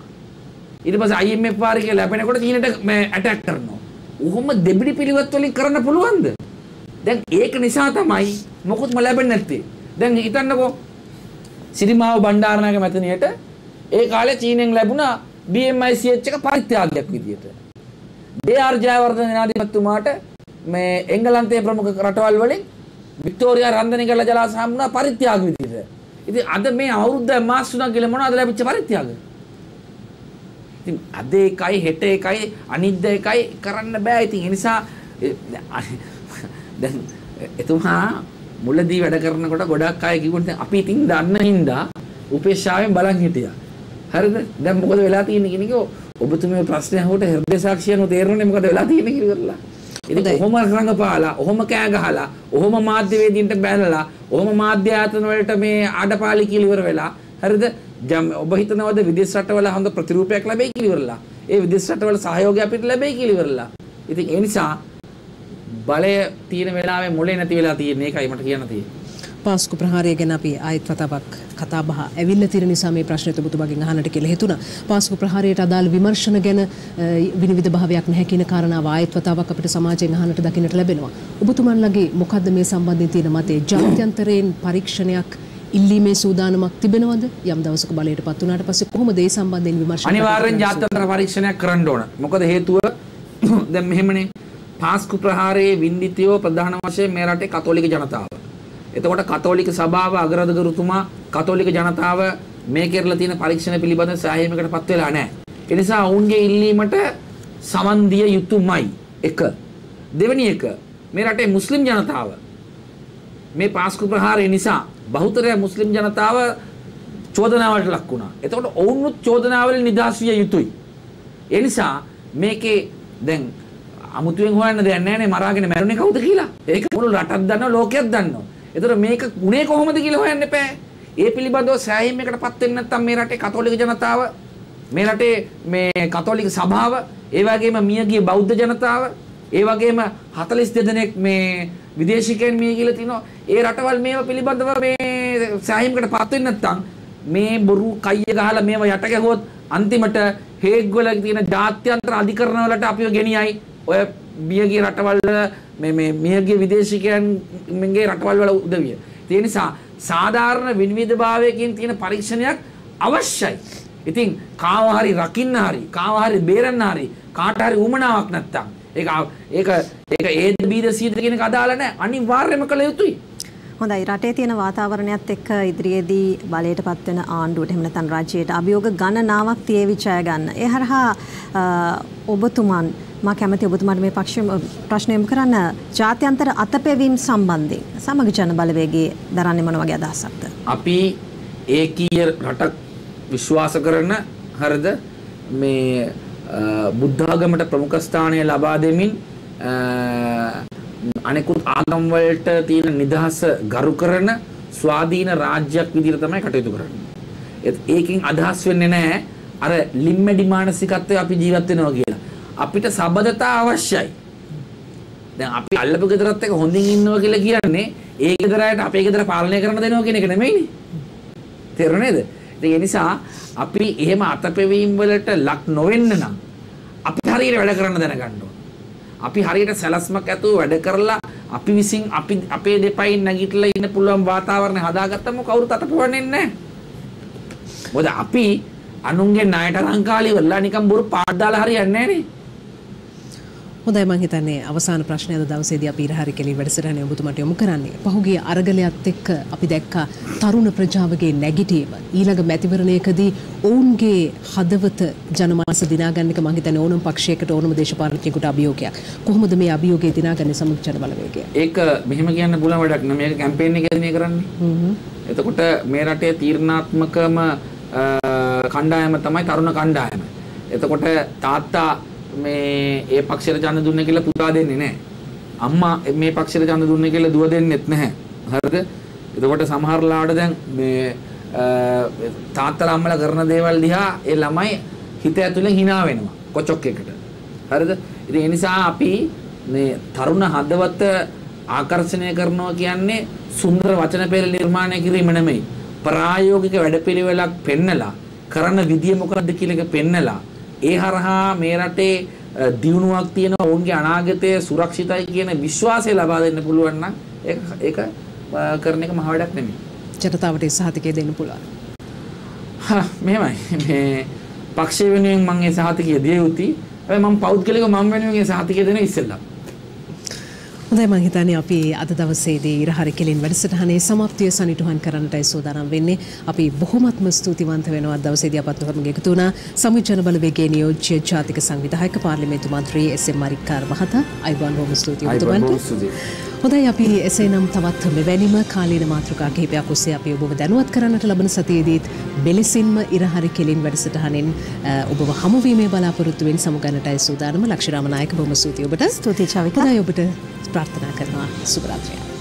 ඊට පස්සේ IMF වාරිකේ ලැබෙනකොට චීනට මේ ඇටැක් කරනවා. උහුම දෙබිඩි පිළිවෙත් වලින් කරන්න පුළුවන්ද? දැන් ඒක නිසා තමයි මොකුත්ම ලැබෙන්නේ නැත්තේ. දැන් හිතන්නකෝ සිරිමාව බණ්ඩාරනායක මැතිනියට ඒ කාලේ චීනෙන් ලැබුණා BMICH එක පරිත්‍යාගයක් විදියට. ජේ.ආර් ජයවර්ධන ජනාධිපතිතුමාට මේ එංගලන්තයේ ප්‍රමුඛ රටවල් වලින් වික්ටෝරියා රන්දනිකල ජලාශ හම්බුණා පරිත්‍යාග විදියට. ඉතින් අද මේ අවුරුද්ද මාස තුනක් ගිල මොනවද ලැබිච්ච පරිත්‍යාග? ඉතින් අද එකයි හෙට එකයි අනිද්ද එකයි කරන්න බෑ. ඉතින් ඒ නිසා ඒ දැන් එතුමා මුලදී වැඩ කරනකොට ගොඩක් අය කිව්වොත් අපි ඉතින් දන්න හින්දා උපේක්ෂාවෙන් බලන් හිටියා. හරිද? දැන් මොකද වෙලා තියෙන්නේ කියන එක ඔබතුමේ ප්‍රශ්නය අහුවට හෘද සාක්ෂියන තේරෙන්නේ මොකද වෙලා තියෙන්නේ කියලා. ඉතින් ඔහොම රංගපාලා, ඔහොම කෑ ගහලා, ඔහොම මාධ්‍යවේදීන්ට බැනලා, ඔහොම මාධ්‍ය ආයතන වලට මේ ආඩපාලි කියලා ඉවර වෙලා, හරිද? ඔබ හිතනවද විදේශ රටවල හොඳ ප්‍රතිරූපයක් ලැබෙයි කියලා ඉවරලා. ඒ විදේශ රටවල සහයෝගය අපිට ලැබෙයි කියලා ඉවරලා. ඉතින් ඒ නිසා බලය තියෙන වෙලාවේ මොලේ නැති වෙලා තියෙන එකයි මට කියන්න තියෙන්නේ.
පාස්කු ප්‍රහාරය ගැන අපි ආයෙත් වතාවක් කතා බහ ඇවිල්ලා තියෙන නිසා මේ ප්‍රශ්නෙට ඔබතුමාගෙන් අහන්නට කියලා හිතුණා. පාස්කු ප්‍රහාරයට අදාළ විමර්ශන ගැන විනිවිද භාවයක් නැහැ කියන කාරණාව ආයෙත් වතාවක් අපිට සමාජයෙන් අහන්නට දකින්නට ලැබෙනවා. ඔබතුමන්ලගේ මොකද්ද මේ සම්බන්ධයෙන් තියෙන මතය? ජාත්‍යන්තරයෙන් පරීක්ෂණයක් ඉල්ලීමේ සූදානමක් තිබෙනවද? යම් දවසක බලයට පත් වුණාට පස්සේ කොහොමද ඒ සම්බන්ධයෙන් විමර්ශන
අනිවාර්යෙන් ජාත්‍යන්තර පරීක්ෂණයක් කරන්න ඕන. මොකද හේතුව දැන් මෙහෙමනේ පාස්කු ප්‍රහාරයේ වින්දිතයෝ ප්‍රධාන වශයෙන් මේ රටේ කතෝලික ජනතාව. එතකොට කතෝලික සභාව අගරාධකරුතුමා කතෝලික ජනතාව මේ කෙරලා තියෙන පරීක්ෂණ පිළිබඳ සෑහීමකට පත් වෙලා නැහැ. ඒ නිසා ඔවුන්ගේ ඉල්ලීමට සමන් දිය යුතුමයි. එක. දෙවෙනි එක මේ රටේ මුස්ලිම් ජනතාව මේ පාස්කු ප්‍රහාරය නිසා බහුතරය මුස්ලිම් ජනතාව චෝදනාවලට ලක් වුණා. එතකොට ඔවුන්නුත් චෝදනාවලින් නිදහස් විය යුතුයි. ඒ නිසා මේකේ දැන් අමුතුවෙන් හොයන්න දෙයක් නැහැ නේ මරාගෙන මැරුණේ කවුද කියලා. ඒක මුළු රටක් දන්නවා ලෝකයක් දන්නවා. එතකොට මේක උනේ කොහොමද කියලා හොයන්න එපා. ඒ පිළිබඳව සෑහීමකටපත් වෙන්නේ නැත්නම් මේ රටේ කතෝලික ජනතාව මේ රටේ මේ කතෝලික සභාව ඒ වගේම මියගිය බෞද්ධ ජනතාව ඒ වගේම 42 දෙනෙක් මේ විදේශිකයන් මිය ගිහලා තිනවා. ඒ රටවල් මේව පිළිබඳව මේ සෑහීමකටපත් වෙන්නේ නැත්නම් මේ බොරු කයිය ගහලා මේව යට ගැහුවොත් අන්තිමට හේග් වල තියෙන ජාත්‍යන්තර අධිකරණ වලට අපිව ගෙනියයි. ඔය මියගිය රටවල් වල මේ මේ මියගිය විදේශිකයන්ගේ රටවල් වල උදවිය. ඒ නිසා සාධාරණ විනිවිදභාවයකින් තියෙන පරීක්ෂණයක් අවශ්‍යයි. ඉතින් කාව හරි රකින්න හරි කාව හරි බේරන්න හරි කාට හරි උමනාවක් නැත්තම් ඒක ඒක ඒක ඒද බීද සීද කියන එක අදාළ නැහැ අනිවාර්යයෙන්ම කළ යුතුයි.
හොඳයි රටේ තියෙන වාතාවරණයත් එක්ක ඉදිරියේදී බලයට පත්වෙන ආණ්ඩුවට එහෙම නැත්නම් රජයට අභියෝග ගණනාවක් තියේවි ඡය ගන්න. ඒ හරහා ඔබතුමන් මා කැමති ඔබතුමාට මේ පක්ෂ ප්‍රශ්නය යොමු කරන්න ජාත්‍යන්තර අතපෙවීම් සම්බන්ධයෙන් සමග ජන බලවේගයේ දරන්නේ මොන වගේ අදහසක්ද?
අපි ඒකීය රටක් විශ්වාස කරන හරිද මේ බුද්ධාගමට ප්‍රමුඛ ස්ථානය ලබා දෙමින් අනෙකුත් ආගම් වලට තියෙන නිදහස ගරු කරන ස්වාධීන රාජ්‍යයක් විදිහට තමයි කටයුතු කරන්නේ. ඒකෙන් අදහස් වෙන්නේ නැහැ අර ලිම්මැඩි මානසිකත්වය අපි ජීවත් වෙනවා කියලා. අපිට සබඳතා අවශ්‍යයි. දැන් අපි අල්ලපු ගෙදරත් එක්ක හොඳින් ඉන්නවා කියලා කියන්නේ ඒ ගෙදර අයට අපේ ගෙදර පාලනය කරන්න දෙනවා කියන එක නෙමෙයිනේ. තේරුණේද? ඒ නිසා අපි එහෙම අතපෙවීම් වලට ලක් නොවෙන්න නම් අපි හරියට වැඩ කරන්න දැනගන්න ඕන. අපි හරියට සැලස්මක් ඇතුව වැඩ කරලා අපි විසින් අපි අපේ දෙපයින් නැගිටලා ඉන්න පුළුවන් වාතාවරණය හදාගත්තම කවුරුත් අතපොවන්නේ නැහැ. මොකද අපි අනුන්ගේ ණයට අරන් වෙලා නිකන් බොරු පාඩ දාලා හරියන්නේ නැහනේ.
හොඳයි මං හිතන්නේ අවසාන ප්‍රශ්නය අද දවසේදී අපි ඉරහරි කෙලි වැඩසටහනේ ඔබතුමාට යොමු කරන්නේ. පහුගිය අරගලයත් එක්ක අපි දැක්කා තරුණ ප්‍රජාවගේ නැගිටීම. ඊළඟ මැතිවරණයකදී ඔවුන්ගේ හදවත ජනමානස දිනාගන්න එක මං හිතන්නේ ඕනම පක්ෂයකට ඕනම දේශපාලනඥයෙකුට අභියෝගයක්. කොහොමද මේ අභියෝගය දිනාගන්නේ සමග ජන බලවේගය?
ඒක මෙහෙම කියන්න පුළුවන් වැඩක් නෙමෙයි. මේක කැම්පේන් එකේදී මේ කරන්නේ. එතකොට මේ රටේ තීරණාත්මකම කණ්ඩායම තමයි තරුණ කණ්ඩායම. එතකොට තාත්තා මේ ඒ පක්ෂයට ඡන්ද දුන්නේ කියලා පුතා දෙන්නේ නැහැ. අම්මා මේ පක්ෂයට ඡන්ද දුන්නේ කියලා දුව දෙන්නෙත් නැහැ. හරිද? එතකොට සමහරලාට දැන් මේ තාත්තලා අම්මලා කරන දේවල් දිහා ඒ ළමයි හිත ඇතුලෙන් hina වෙනවා. කොචොක් එකට. හරිද? ඉතින් ඒ නිසා අපි මේ තරුණ හදවත ආකර්ෂණය කරනවා කියන්නේ සුන්දර වචන පෙළ නිර්මාණය කිරීම නෙමෙයි. ප්‍රායෝගික වැඩපිළිවෙලක් පෙන්නලා කරන විදිය මොකක්ද කියන එක පෙන්නලා ඒ හරහා මේ රටේ දියුණුවක් තියෙනවා ඔවුන්ගේ අනාගතය සුරක්ෂිතයි කියන විශ්වාසය ලබා දෙන්න පුළුවන් නම් ඒක ඒක කරන එක මහ වැඩක් නෙමෙයි.
ජනතාවට සහතිකය දෙන්න පුළුවන්.
හා මෙහෙමයි මේ පක්ෂ වෙනුවෙන් මම ඒ සහතිකය දිය යුතුයි. හැබැයි මම පෞද්ගලිකව මම වෙනුවෙන් ඒ සහතිකය දෙන ඉස්සෙල්ලා.
හොඳයි මං හිතන්නේ අපි අද දවසේදී ඉරහරි කෙලින් වැඩසටහනේ සමාප්තිය සනිටුහන් කරන්නටයි සූදානම් වෙන්නේ. අපි බොහොමත්ම ස්තුතිවන්ත වෙනවා දවසේදී අපත් ඔහොම එකතු වුණා. සමුජන බලවේගයේ නියෝජ්‍ය ජාතික සංවිධායක පාර්ලිමේන්තු මන්ත්‍රී එස්.එම්. මරික්කාර මහතා. අයිබෝන් බොහොම ස්තුතියි ඔබතුමන්ට. හොඳයි අපි එසේනම් තවත් මෙවැනිම කාලීන මාතෘකා කිහිපයක් ඔස්සේ අපි ඔබව දැනුවත් කරන්නට ලබන සතියේදීත් මෙලෙසින්ම ඉරහරි කෙලින් වැඩසටහනෙන් ඔබව හමුවීමේ බලාපොරොත්තු වෙන සමුගන්නටයි සූදානම ලක්ෂරාම නායක බොහොම ස්තුතියි ඔබට.
ස්තුතියි චවික.
ඔබට ප්‍රාර්ථනා කරනවා සුබරාත්‍රියක්.
ඔබේ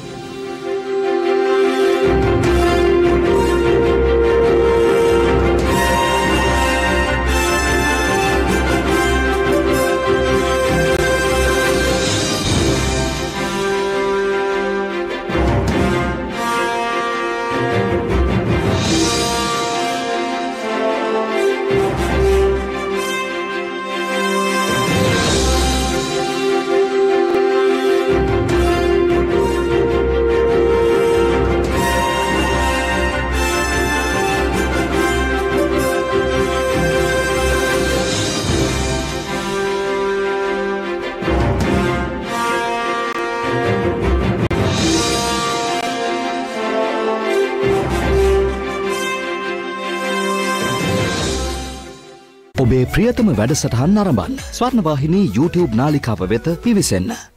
වැඩසටහන් නරඹන්න ස්වර්ණවාහිනී YouTube නාලිකාව වෙත පිවිසන්න.